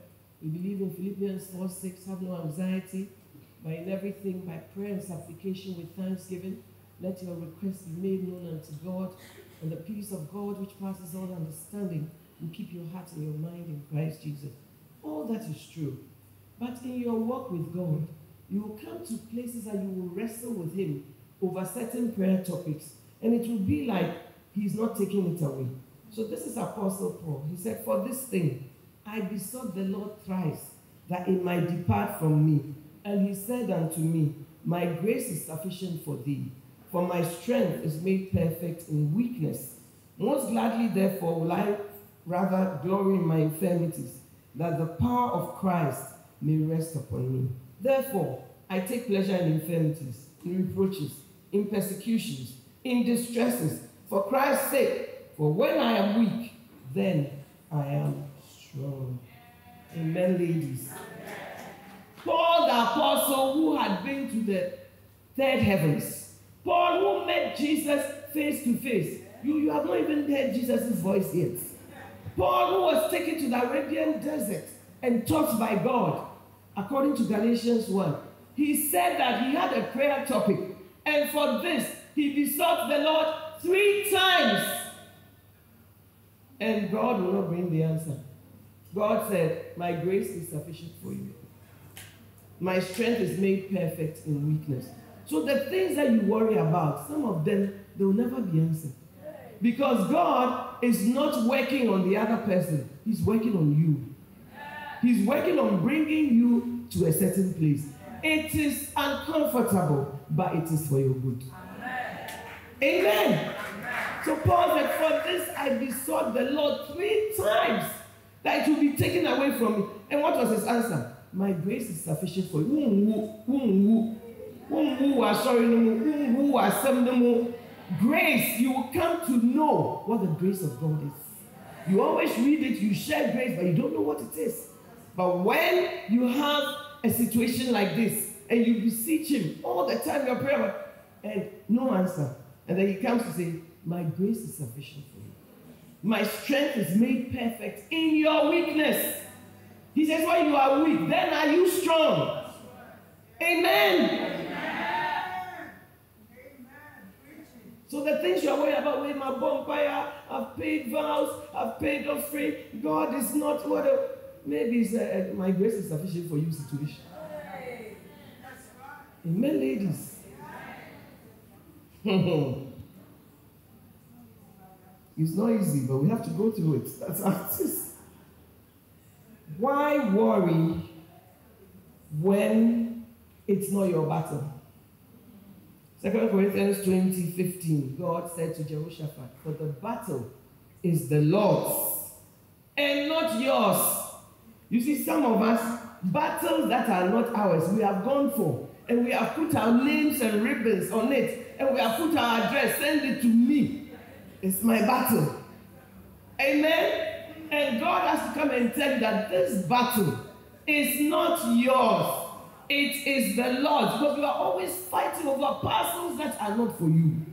We believe in Philippians 4 6, have no anxiety, but in everything, by prayer and supplication with thanksgiving, let your requests be made known unto God, and the peace of God, which passes all understanding, will keep your heart and your mind in Christ Jesus. All that is true. But in your walk with God, you will come to places that you will wrestle with Him over certain prayer topics, and it will be like He's not taking it away. So this is Apostle Paul. He said, For this thing I besought the Lord thrice that it might depart from me. And he said unto me, My grace is sufficient for thee, for my strength is made perfect in weakness. Most gladly, therefore, will I rather glory in my infirmities, that the power of Christ may rest upon me. Therefore, I take pleasure in infirmities, in reproaches, in persecutions, in distresses, for Christ's sake. For when I am weak, then I am strong. Amen, ladies. Paul the apostle who had been to the third heavens. Paul who met Jesus face to face. You, you have not even heard Jesus' voice yet. Paul who was taken to the Arabian desert and taught by God, according to Galatians 1. He said that he had a prayer topic, and for this he besought the Lord three times. And God will not bring the answer. God said, My grace is sufficient for you. My strength is made perfect in weakness. So the things that you worry about, some of them, they will never be answered. Because God is not working on the other person, He's working on you. He's working on bringing you to a certain place. It is uncomfortable, but it is for your good. Amen. So Paul said, For this I besought the Lord three times that it will be taken away from me. And what was his answer? My grace is sufficient for you. grace you will come to know what the grace of God is you always read it you share grace but you don't know what it is but when you have a situation like this and you beseech him all the time your prayer and no answer and then he comes to say my grace is sufficient for you my strength is made perfect in your weakness he says when you are weak then are you strong amen Amen. So the things you're worried about with my bonfire, I've paid vows, I've paid offering. God is not what a, maybe it's a, a, my grace is sufficient for you situation. Amen, ladies. it's not easy, but we have to go through it. That's how. Why worry when it's not your battle? Second Corinthians 20, 15, God said to Jehoshaphat, For the battle is the Lord's and not yours. You see, some of us, battles that are not ours, we have gone for, and we have put our names and ribbons on it, and we have put our address, send it to me. It's my battle. Amen? And God has to come and tell you that this battle is not yours. It is the Lord. Because you are always fighting over parcels that are not for you.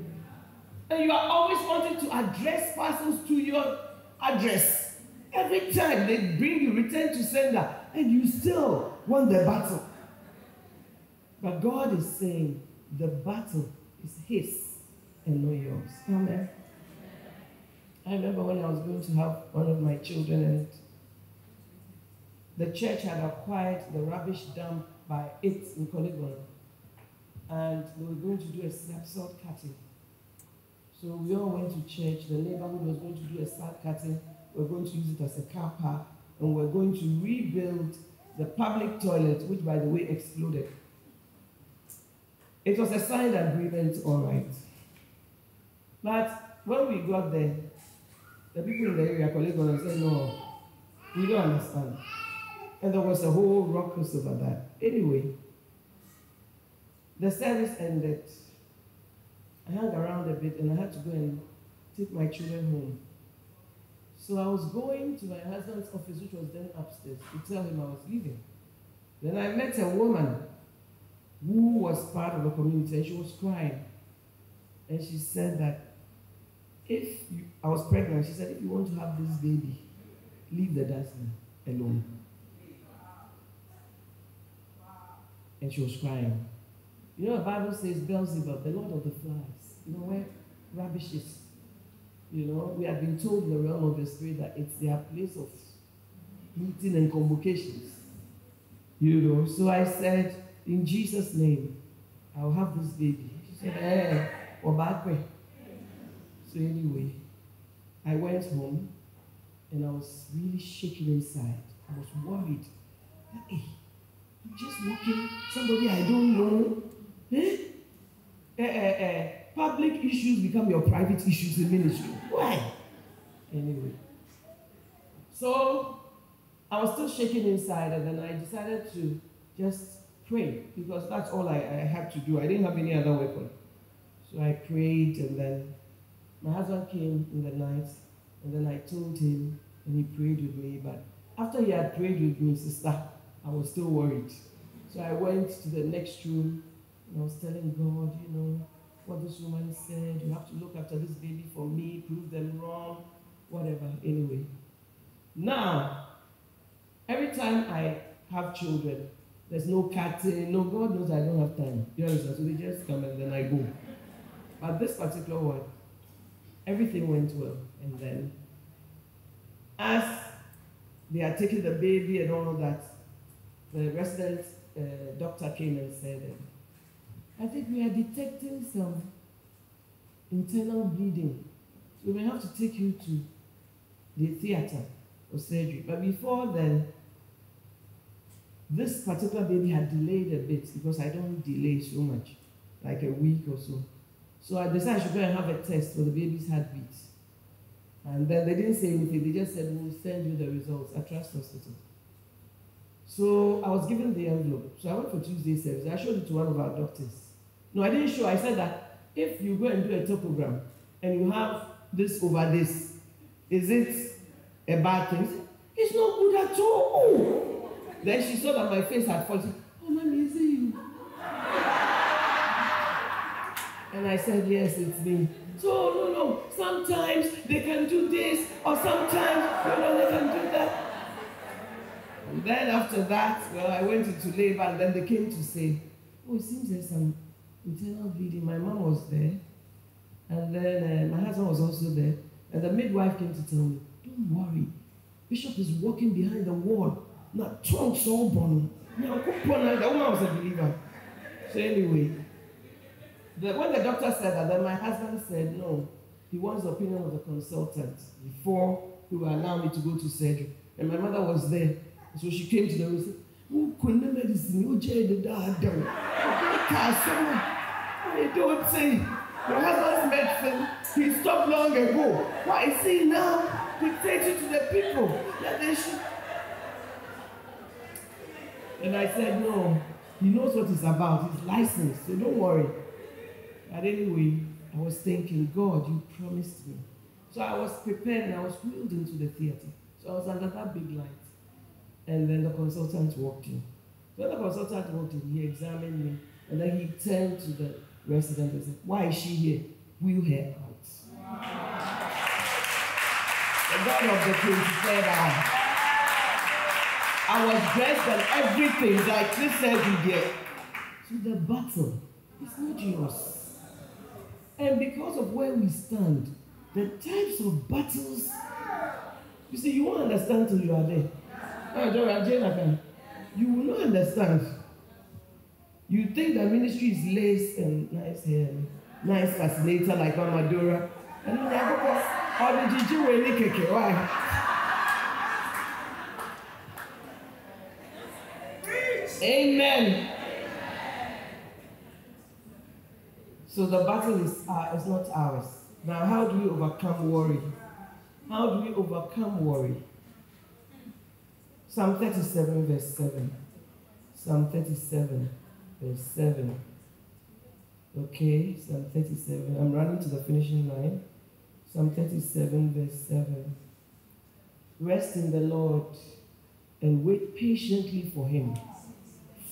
And you are always wanting to address parcels to your address. Every time they bring you return to sender, and you still want the battle. But God is saying the battle is His and not yours. Amen. I remember when I was going to have one of my children, and the church had acquired the rubbish dump by 8 in Polygon. And they were going to do a slab salt cutting. So we all went to church. The neighborhood was going to do a salt cutting. We we're going to use it as a car park. And we we're going to rebuild the public toilet, which, by the way, exploded. It was a signed agreement, all right. But when we got there, the people in the area, colleagues, said, no, we don't understand. And there was a whole ruckus over that. Anyway, the service ended. I hung around a bit and I had to go and take my children home. So I was going to my husband's office, which was then upstairs, to tell him I was leaving. Then I met a woman who was part of the community and she was crying. And she said that if I was pregnant, she said, if you want to have this baby, leave the dustbin alone. and she was crying. You know, the Bible says Beelzebub, the Lord of the flies. You know where rubbish is. You know, we have been told in the realm of the spirit that it's their place of meeting and convocations. You know, so I said, in Jesus' name, I'll have this baby. She said, eh, way. So anyway, I went home and I was really shaking inside. I was worried. Hey, you're just walking, somebody I don't know. Eh? Eh, eh, eh. Public issues become your private issues in ministry. Why? Anyway. So I was still shaking inside, and then I decided to just pray because that's all I, I had to do. I didn't have any other weapon. So I prayed, and then my husband came in the night, and then I told him, and he prayed with me. But after he had prayed with me, sister, I was still worried. So I went to the next room and I was telling God, you know, what this woman said, you have to look after this baby for me, prove them wrong, whatever. Anyway. Now, every time I have children, there's no cutting, no, God knows I don't have time. You understand? So they just come and then I go. But this particular one, everything went well. And then, as they are taking the baby and all of that, the resident uh, doctor came and said, I think we are detecting some internal bleeding. So we may have to take you to the theater for surgery. But before then, this particular baby had delayed a bit because I don't delay so much, like a week or so. So I decided I should go and have a test for the baby's heartbeat. And then they didn't say anything, they just said, We'll send you the results at Trust Hospital. So I was given the envelope. So I went for Tuesday service. I showed it to one of our doctors. No, I didn't show. I said that if you go and do a topogram and you have this over this, is it a bad thing? It's not good at all. Then she saw that my face had fallen. Oh, mommy, is it you? And I said, yes, it's me. So, no, no, sometimes they can do this, or sometimes, you know, they can do that. And then after that, well, I went into labor, and then they came to say, oh, it seems there's some internal bleeding. My mom was there, and then uh, my husband was also there, and the midwife came to tell me, don't worry, Bishop is walking behind the wall. Now, trunks all. Now, the woman was a believer. So anyway, the, when the doctor said that, then my husband said, no, he wants the opinion of the consultant before he will allow me to go to surgery. And my mother was there. So she came to them and said, oh, who couldn't medicine? You jailed the dad. I don't say. Your husband's medicine, he stopped long ago. Why is he now dictating to the people that they should? And I said, no, he knows what it's about. He's licensed, so don't worry. But anyway, I was thinking, God, you promised me. So I was prepared and I was wheeled into the theater. So I was under that big light. And then the consultant walked in. So when the consultant walked in, he examined me. And then he turned to the resident and said, Why is she here? Wheel her out. The God of the king said, I, I was dressed and everything like this said you get. So the battle is not yours. And because of where we stand, the types of battles, you see, you won't understand till you are there. Oh, you will not understand. You think the ministry is lace and nice hair, nice fascinator like Amadora. And then you go, did you do any keke? Why? Amen. So the battle is, uh, is not ours. Now, how do we overcome worry? How do we overcome worry? Psalm 37, verse 7. Psalm 37, verse 7. Okay, Psalm 37. I'm running to the finishing line. Psalm 37, verse 7. Rest in the Lord and wait patiently for him.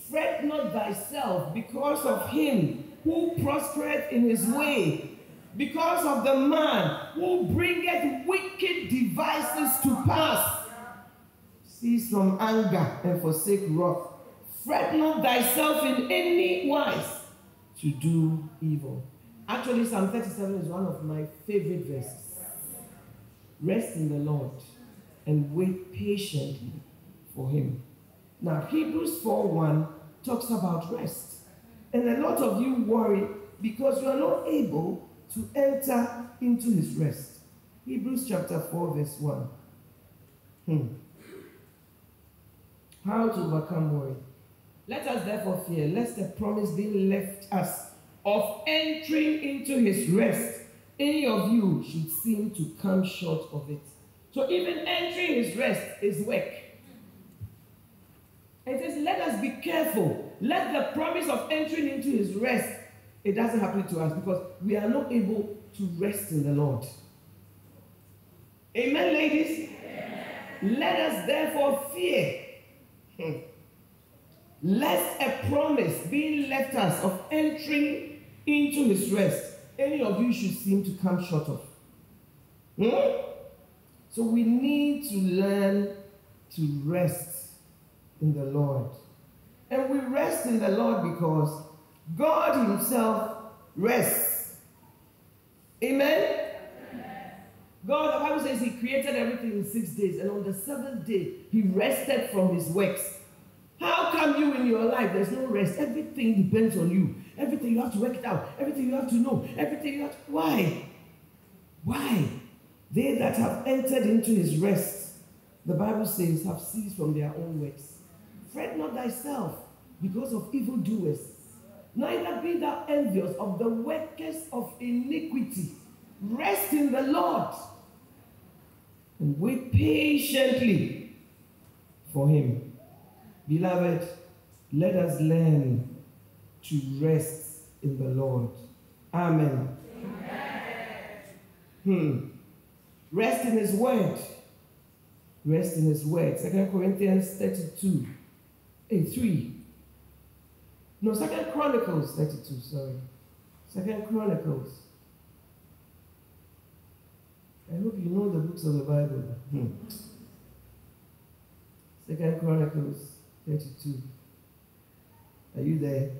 Fret not thyself because of him who prospered in his way, because of the man who bringeth wicked devices to pass. Cease from anger and forsake wrath. Fret not thyself in any wise to do evil. Actually, Psalm 37 is one of my favorite verses. Rest in the Lord and wait patiently for him. Now, Hebrews 4 1 talks about rest. And a lot of you worry because you are not able to enter into his rest. Hebrews chapter 4, verse 1. Hmm. How to overcome worry. Let us therefore fear, lest the promise being left us of entering into his rest, any of you should seem to come short of it. So even entering his rest is work. It says, let us be careful. Let the promise of entering into his rest, it doesn't happen to us because we are not able to rest in the Lord. Amen, ladies? Let us therefore fear. Hmm. Lest a promise being left us of entering into his rest, any of you should seem to come short of. Hmm? So we need to learn to rest in the Lord. And we rest in the Lord because God Himself rests. Amen? God, the Bible says He created everything in six days, and on the seventh day, He rested from His works. How come you in your life there's no rest? Everything depends on you. Everything you have to work it out. Everything you have to know. Everything you have to. Why? Why? They that have entered into his rest, the Bible says, have ceased from their own works. Fret not thyself because of evildoers, neither be thou envious of the workers of iniquity. Rest in the Lord and wait patiently for him. Beloved, let us learn to rest in the Lord. Amen. Hmm. Rest in his word. Rest in his word. Second Corinthians 32. Hey, 3. No, Second Chronicles 32, sorry. Second Chronicles. I hope you know the books of the Bible. Hmm. Second Chronicles 32. Are you there?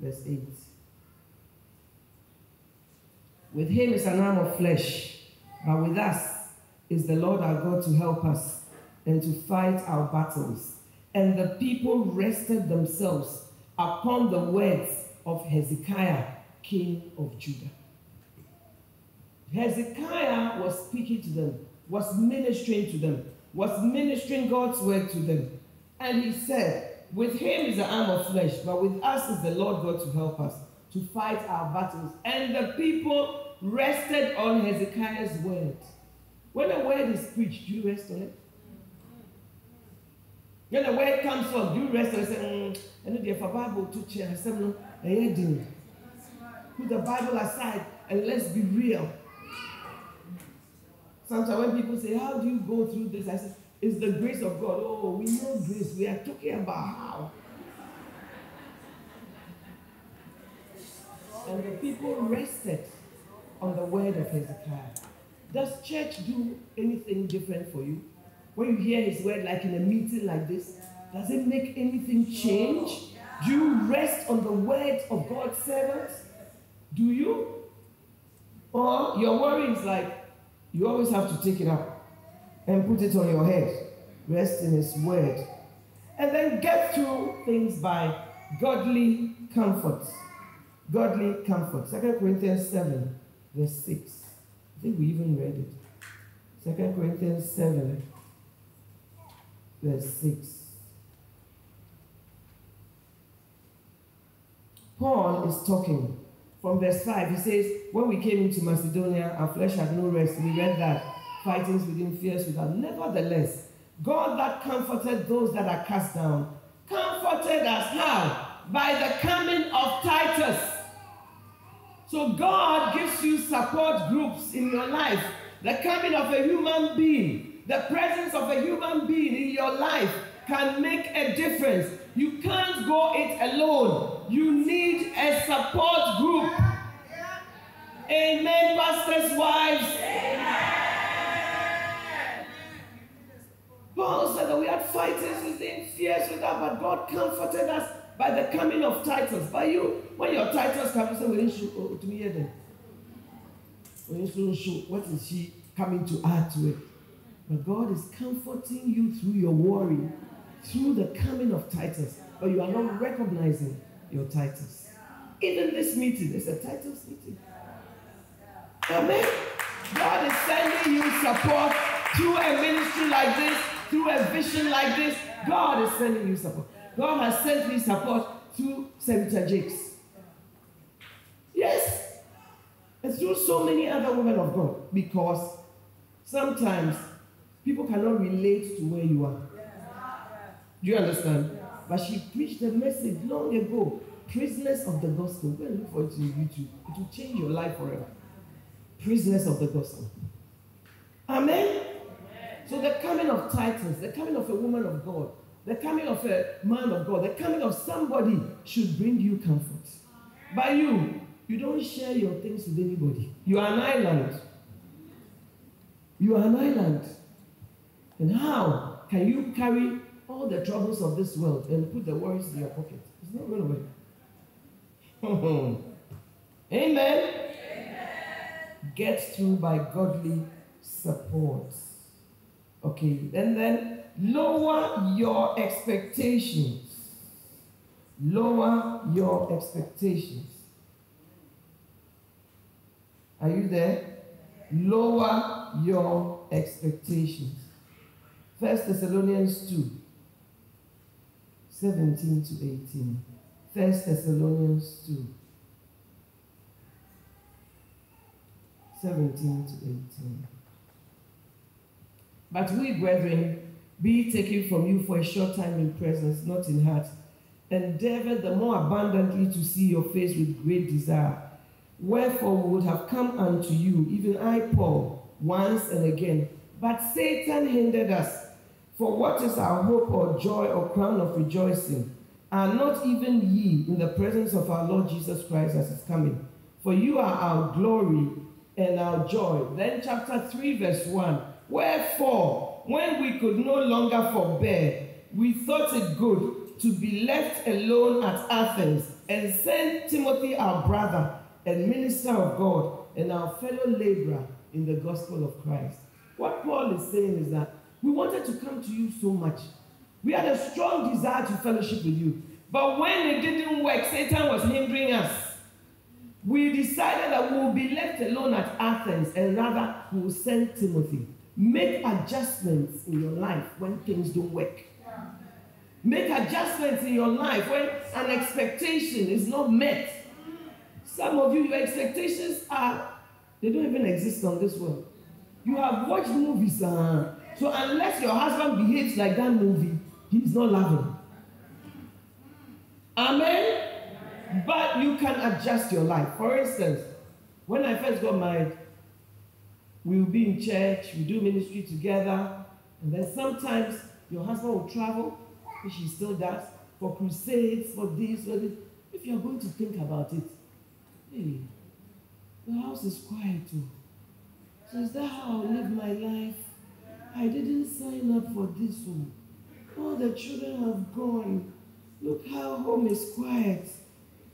Verse 8. With him is an arm of flesh, but with us is the Lord our God to help us and to fight our battles. And the people rested themselves upon the words of Hezekiah, king of Judah. Hezekiah was speaking to them, was ministering to them, was ministering God's word to them. And he said, With him is the arm of flesh, but with us is the Lord God to help us to fight our battles. And the people rested on Hezekiah's word. When a word is preached, do you rest on it? When a word comes forth, do you rest on it? Say, mm, I know the Bible to chair. Said, no, Put the Bible aside and let's be real. Sometimes when people say, How do you go through this? I say, It's the grace of God. Oh, we know grace. We are talking about how. And the people rested on the word of Hezekiah. Does church do anything different for you? When you hear his word, like in a meeting like this, does it make anything change? Do you rest on the word of God's servants? Do you? Or your worry is like, you always have to take it up and put it on your head. Rest in his word. And then get through things by godly comfort. Godly comfort. 2 Corinthians 7 verse 6. Think we even read it. Second Corinthians 7, verse 6. Paul is talking from verse 5. He says, When we came into Macedonia, our flesh had no rest. We read that. Fightings within fears without. Nevertheless, God that comforted those that are cast down, comforted us how? By the coming of Titus so God gives you support groups in your life. The coming of a human being, the presence of a human being in your life can make a difference. You can't go it alone. You need a support group. Amen, pastors' wives. Amen. Paul said that we had fighters within, fears without, but God comforted us by the coming of Titus. By you, when your Titus comes, say, "We show oh, to hear then." When you show, what is she coming to add to it? But God is comforting you through your worry, through the coming of Titus. But you are not recognizing your Titus. Even this meeting is a Titus meeting. Amen. God is sending you support through a ministry like this, through a vision like this. God is sending you support. God has sent me support through Serita Jakes. Yes. And through so many other women of God. Because sometimes people cannot relate to where you are. Do you understand? But she preached a message long ago. Prisoners of the gospel. Go and look for it on YouTube. It will change your life forever. Prisoners of the gospel. Amen? Amen. So the coming of Titus, the coming of a woman of God, the coming of a man of God, the coming of somebody should bring you comfort. By you, you don't share your things with anybody. You are an island. You are an island. And how can you carry all the troubles of this world and put the worries in your pocket? It's not going to work. Amen. Get through by godly support. Okay, and then lower your expectations. Lower your expectations. Are you there? Lower your expectations. First Thessalonians 2 17 to 18. First Thessalonians 2 17 to 18. But we, brethren, be taken from you for a short time in presence, not in heart, endeavored the more abundantly to see your face with great desire. Wherefore we would have come unto you, even I, Paul, once and again. But Satan hindered us. For what is our hope or joy or crown of rejoicing? Are not even ye in the presence of our Lord Jesus Christ as is coming? For you are our glory and our joy. Then, chapter 3, verse 1. Wherefore, when we could no longer forbear, we thought it good to be left alone at Athens and send Timothy, our brother and minister of God, and our fellow laborer in the gospel of Christ. What Paul is saying is that we wanted to come to you so much. We had a strong desire to fellowship with you. But when it didn't work, Satan was hindering us. We decided that we will be left alone at Athens and rather we will send Timothy. Make adjustments in your life when things don't work. Make adjustments in your life when an expectation is not met. Some of you, your expectations are, they don't even exist on this world. You have watched movies, uh, so unless your husband behaves like that movie, he's not loving. Amen? But you can adjust your life. For instance, when I first got married, we will be in church, we do ministry together, and then sometimes your husband will travel, which he still does, for crusades, for this, for this. If you're going to think about it, hey, the house is quiet too. So is that how I live my life? I didn't sign up for this one. All the children have gone. Look how home is quiet.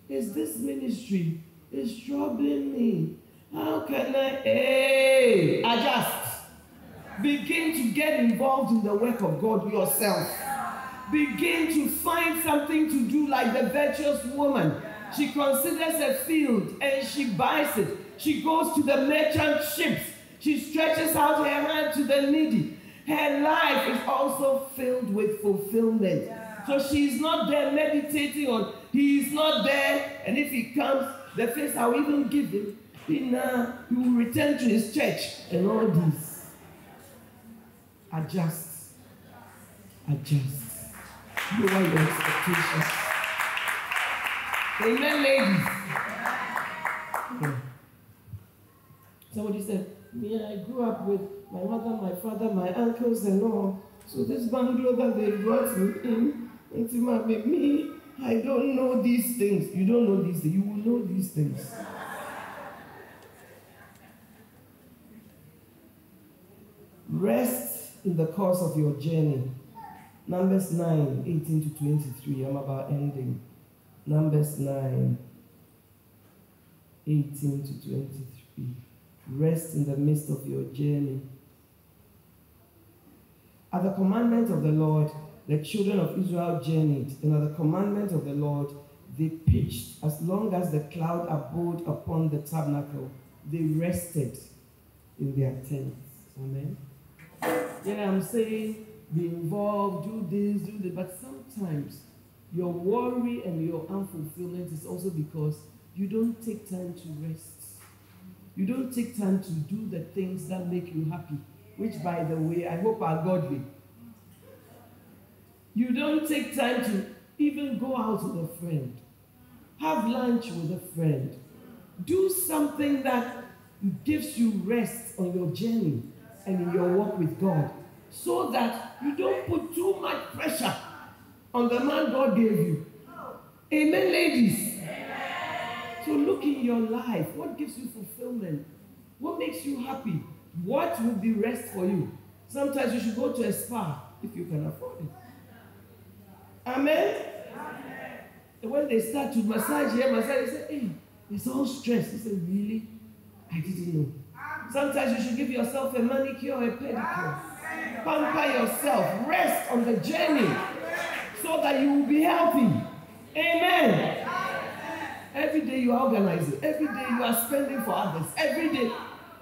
Is this ministry is troubling me? How can I hey, adjust? Begin to get involved in the work of God yourself. Begin to find something to do like the virtuous woman. She considers a field and she buys it. She goes to the merchant ships. She stretches out her hand to the needy. Her life is also filled with fulfillment. So she's not there meditating on, he is not there, and if he comes, the face I will even give him, uh, he will return to his church and all this. Adjust. Adjust. Your expectations. Amen, ladies. Yeah. Somebody said, Me, I grew up with my mother, my father, my uncles, and all. So this bungalow that they brought me in, into my me, I don't know these things. You don't know these things. You will know these things. Rest in the course of your journey. Numbers 9, 18 to 23. I'm about ending. Numbers 9, 18 to 23. Rest in the midst of your journey. At the commandment of the Lord, the children of Israel journeyed, and at the commandment of the Lord, they pitched as long as the cloud abode upon the tabernacle. They rested in their tents. Amen. Yeah, I'm saying? Be involved, do this, do that, but sometimes your worry and your unfulfillment is also because you don't take time to rest. You don't take time to do the things that make you happy, which, by the way, I hope are godly. You don't take time to even go out with a friend, have lunch with a friend, do something that gives you rest on your journey and in your walk with God so that you don't put too much pressure on the man God gave you. Amen, ladies. So look in your life. What gives you fulfillment? What makes you happy? What will be rest for you? Sometimes you should go to a spa if you can afford it. Amen. And when they start to massage here, massage, they say, hey, it's all stress. He said, really? I didn't know. Sometimes you should give yourself a manicure a pedicure. Pamper yourself. Rest on the journey so that you will be healthy. Amen. Every day you are organizing. Every day you are spending for others. Every day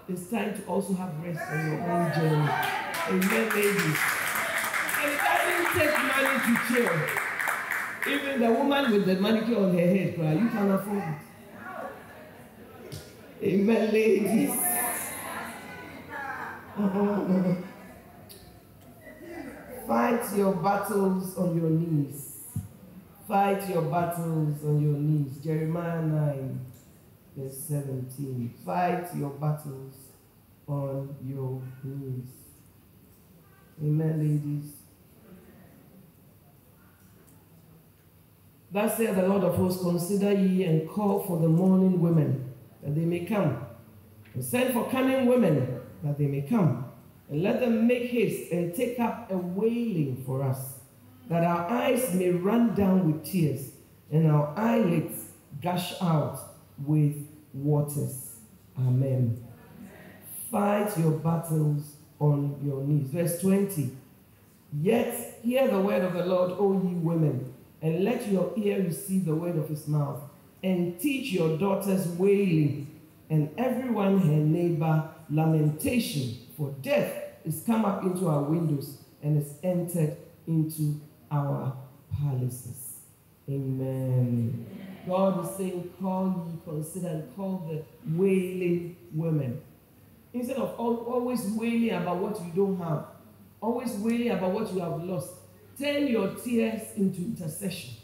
it's time to also have rest on your own journey. Amen, ladies. And it doesn't take money to chill. Even the woman with the manicure on her head, you can afford it. Amen, ladies. Fight your battles on your knees. Fight your battles on your knees. Jeremiah 9, verse 17. Fight your battles on your knees. Amen, ladies. Thus saith the Lord of hosts, consider ye and call for the mourning women, that they may come. And send for cunning women, that they may come. And let them make haste and take up a wailing for us, that our eyes may run down with tears, and our eyelids gush out with waters. Amen. Fight your battles on your knees. Verse 20. Yet hear the word of the Lord, O ye women and let your ear receive the word of his mouth, and teach your daughters wailing, and everyone her neighbor lamentation, for death is come up into our windows and is entered into our palaces. Amen. God is saying, Call ye, consider, and call the wailing women. Instead of always wailing about what you don't have, always wailing about what you have lost, Turn your tears into intercession.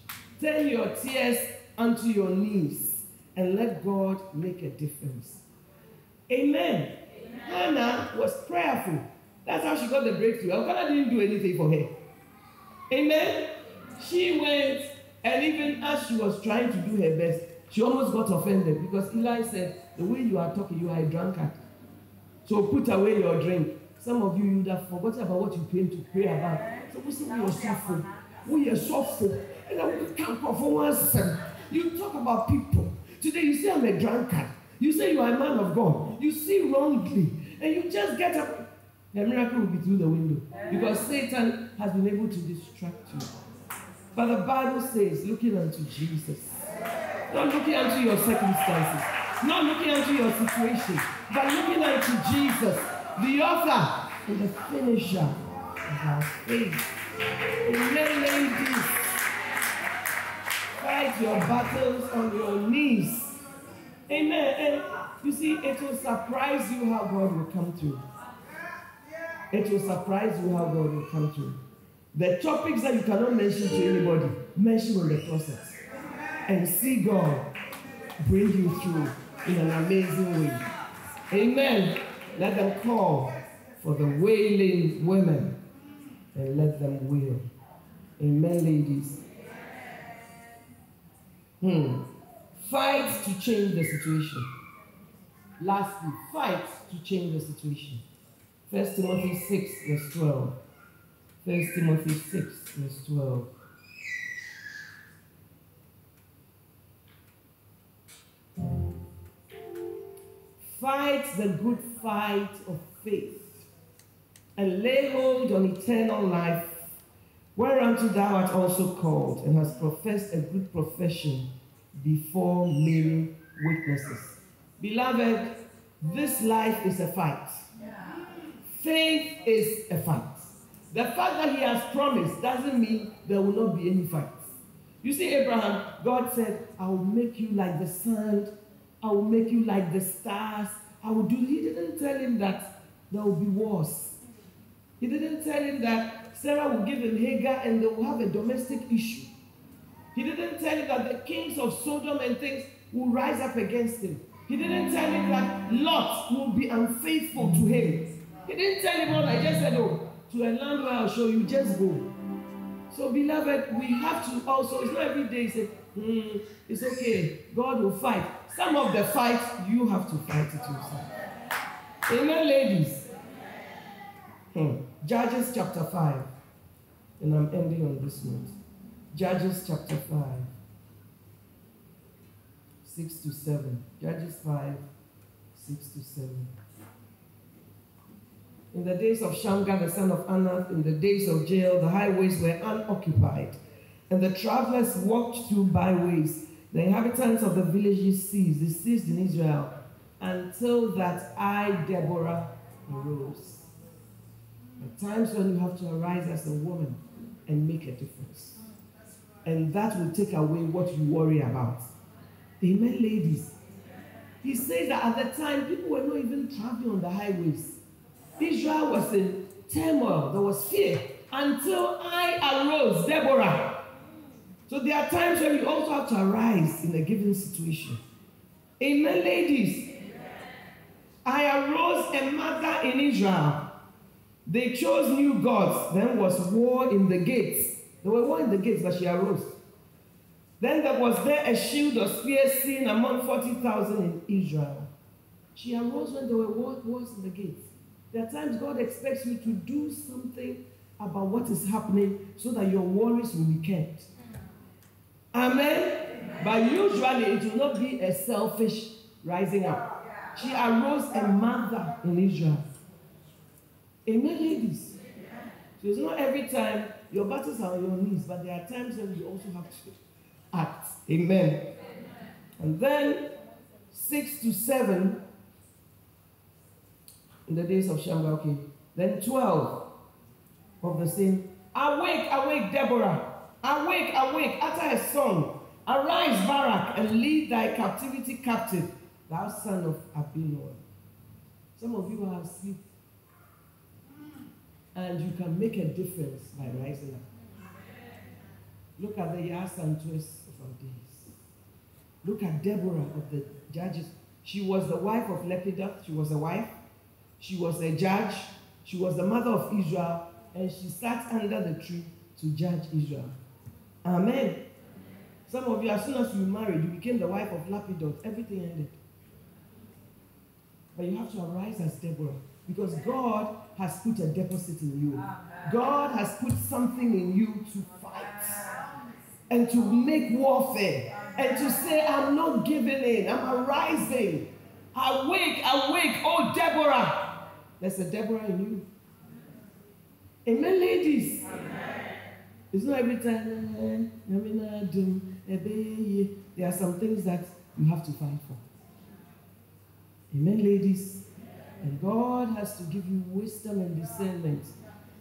Turn your tears unto your knees and let God make a difference. Amen. Hannah was prayerful. That's how she got the breakthrough. Elkanah didn't do anything for her. Amen. She went, and even as she was trying to do her best, she almost got offended because Eli said, The way you are talking, you are a drunkard. So put away your drink. Some of you, you would have forgotten about what you came to pray about. So we say we are suffering. We are suffering. And we can't perform one You talk about people. Today you say I'm a drunkard. You say you are a man of God. You see wrongly. And you just get up. The miracle will be through the window. Because Satan has been able to distract you. But the Bible says, looking unto Jesus. Not looking unto your circumstances. Not looking unto your situation. But looking unto Jesus the author and the finisher of our faith. Amen, ladies. Fight your battles on your knees. Amen. And you see, it will surprise you how God will come through. It will surprise you how God will come through. The topics that you cannot mention to anybody, mention in the process. And see God bring you through in an amazing way. Amen. Let them call for the wailing women and let them wail. Amen, ladies. Hmm. Fight to change the situation. Lastly, fight to change the situation. First Timothy 6, verse 12. First Timothy 6, verse 12. Fight the good fight of faith, and lay hold on eternal life, whereunto thou art also called, and hast professed a good profession before many witnesses. Beloved, this life is a fight. Faith is a fight. The fact that he has promised doesn't mean there will not be any fights. You see, Abraham, God said, I will make you like the sand I will make you like the stars. I will do. He didn't tell him that there will be wars. He didn't tell him that Sarah will give him Hagar and they will have a domestic issue. He didn't tell him that the kings of Sodom and things will rise up against him. He didn't tell him that Lot will be unfaithful to him. He didn't tell him what I just said, oh, to a land where I'll show you, just go. So, beloved, we have to also, it's not every day say, hmm, it's okay, God will fight. Some of the fight, you have to fight it yourself. Amen, ladies. Hmm. Judges chapter 5. And I'm ending on this note. Judges chapter 5. 6 to 7. Judges 5, 6 to 7. In the days of Shamgar, the son of Anath, in the days of Jael, the highways were unoccupied, and the travelers walked through byways the inhabitants of the villages ceased, they ceased in Israel until that I, Deborah, arose. At times when you have to arise as a woman and make a difference. And that will take away what you worry about. Amen, ladies. He says that at the time, people were not even traveling on the highways. Israel was in turmoil, there was fear until I arose, Deborah So there are times when you also have to arise in a given situation. Amen, ladies. I arose a mother in Israel. They chose new gods. Then was war in the gates. There were war in the gates, but she arose. Then there was there a shield of spear seen among 40,000 in Israel. She arose when there were wars in the gates. There are times God expects you to do something about what is happening so that your worries will be kept. Amen. But usually it will not be a selfish rising up. She arose a mother in Israel. Amen, ladies. So it's not every time your battles are on your knees, but there are times when you also have to act. Amen. And then six to seven in the days of Shamgar, Then twelve of the same. Awake, awake, Deborah. Awake, awake, utter a song. Arise, Barak, and lead thy captivity captive, thou son of Abinoam. Some of you are asleep. And you can make a difference by rising up. Look at the yas and twists of our days. Look at Deborah of the judges. She was the wife of Lapidoth. She was a wife. She was a judge. She was the mother of Israel. And she sat under the tree to judge Israel. Amen. Some of you, as soon as you married, you became the wife of Lapidoth. Everything ended. But you have to arise as Deborah because God has put a deposit in you. God has put something in you to fight and to make warfare and to say, I'm not giving in, I'm arising. Awake, awake, oh Deborah. There's a Deborah in you. Amen, ladies. Amen. It's not every time, eh, there are some things that you have to fight for. Amen, ladies. And God has to give you wisdom and discernment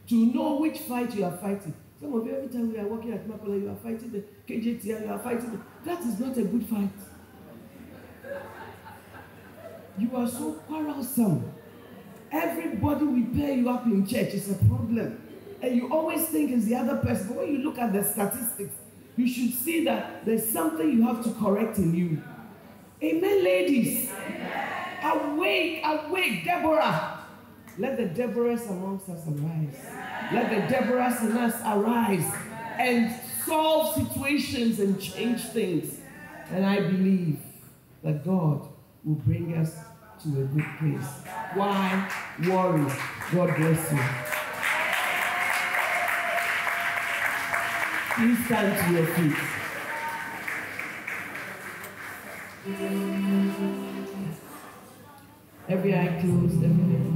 to know which fight you are fighting. Some of you, every time we are working at Makola, you are fighting the KJTR, you are fighting. The, that is not a good fight. You are so quarrelsome. Everybody will pair you up in church. It's a problem and you always think it's the other person. But when you look at the statistics, you should see that there's something you have to correct in you. Amen, ladies. Amen. Awake, awake, Deborah. Let the Deborahs amongst us arise. Let the Deborahs in us arise and solve situations and change things. And I believe that God will bring us to a good place. Why worry? God bless you. Please stand to your feet. Every eye closed, every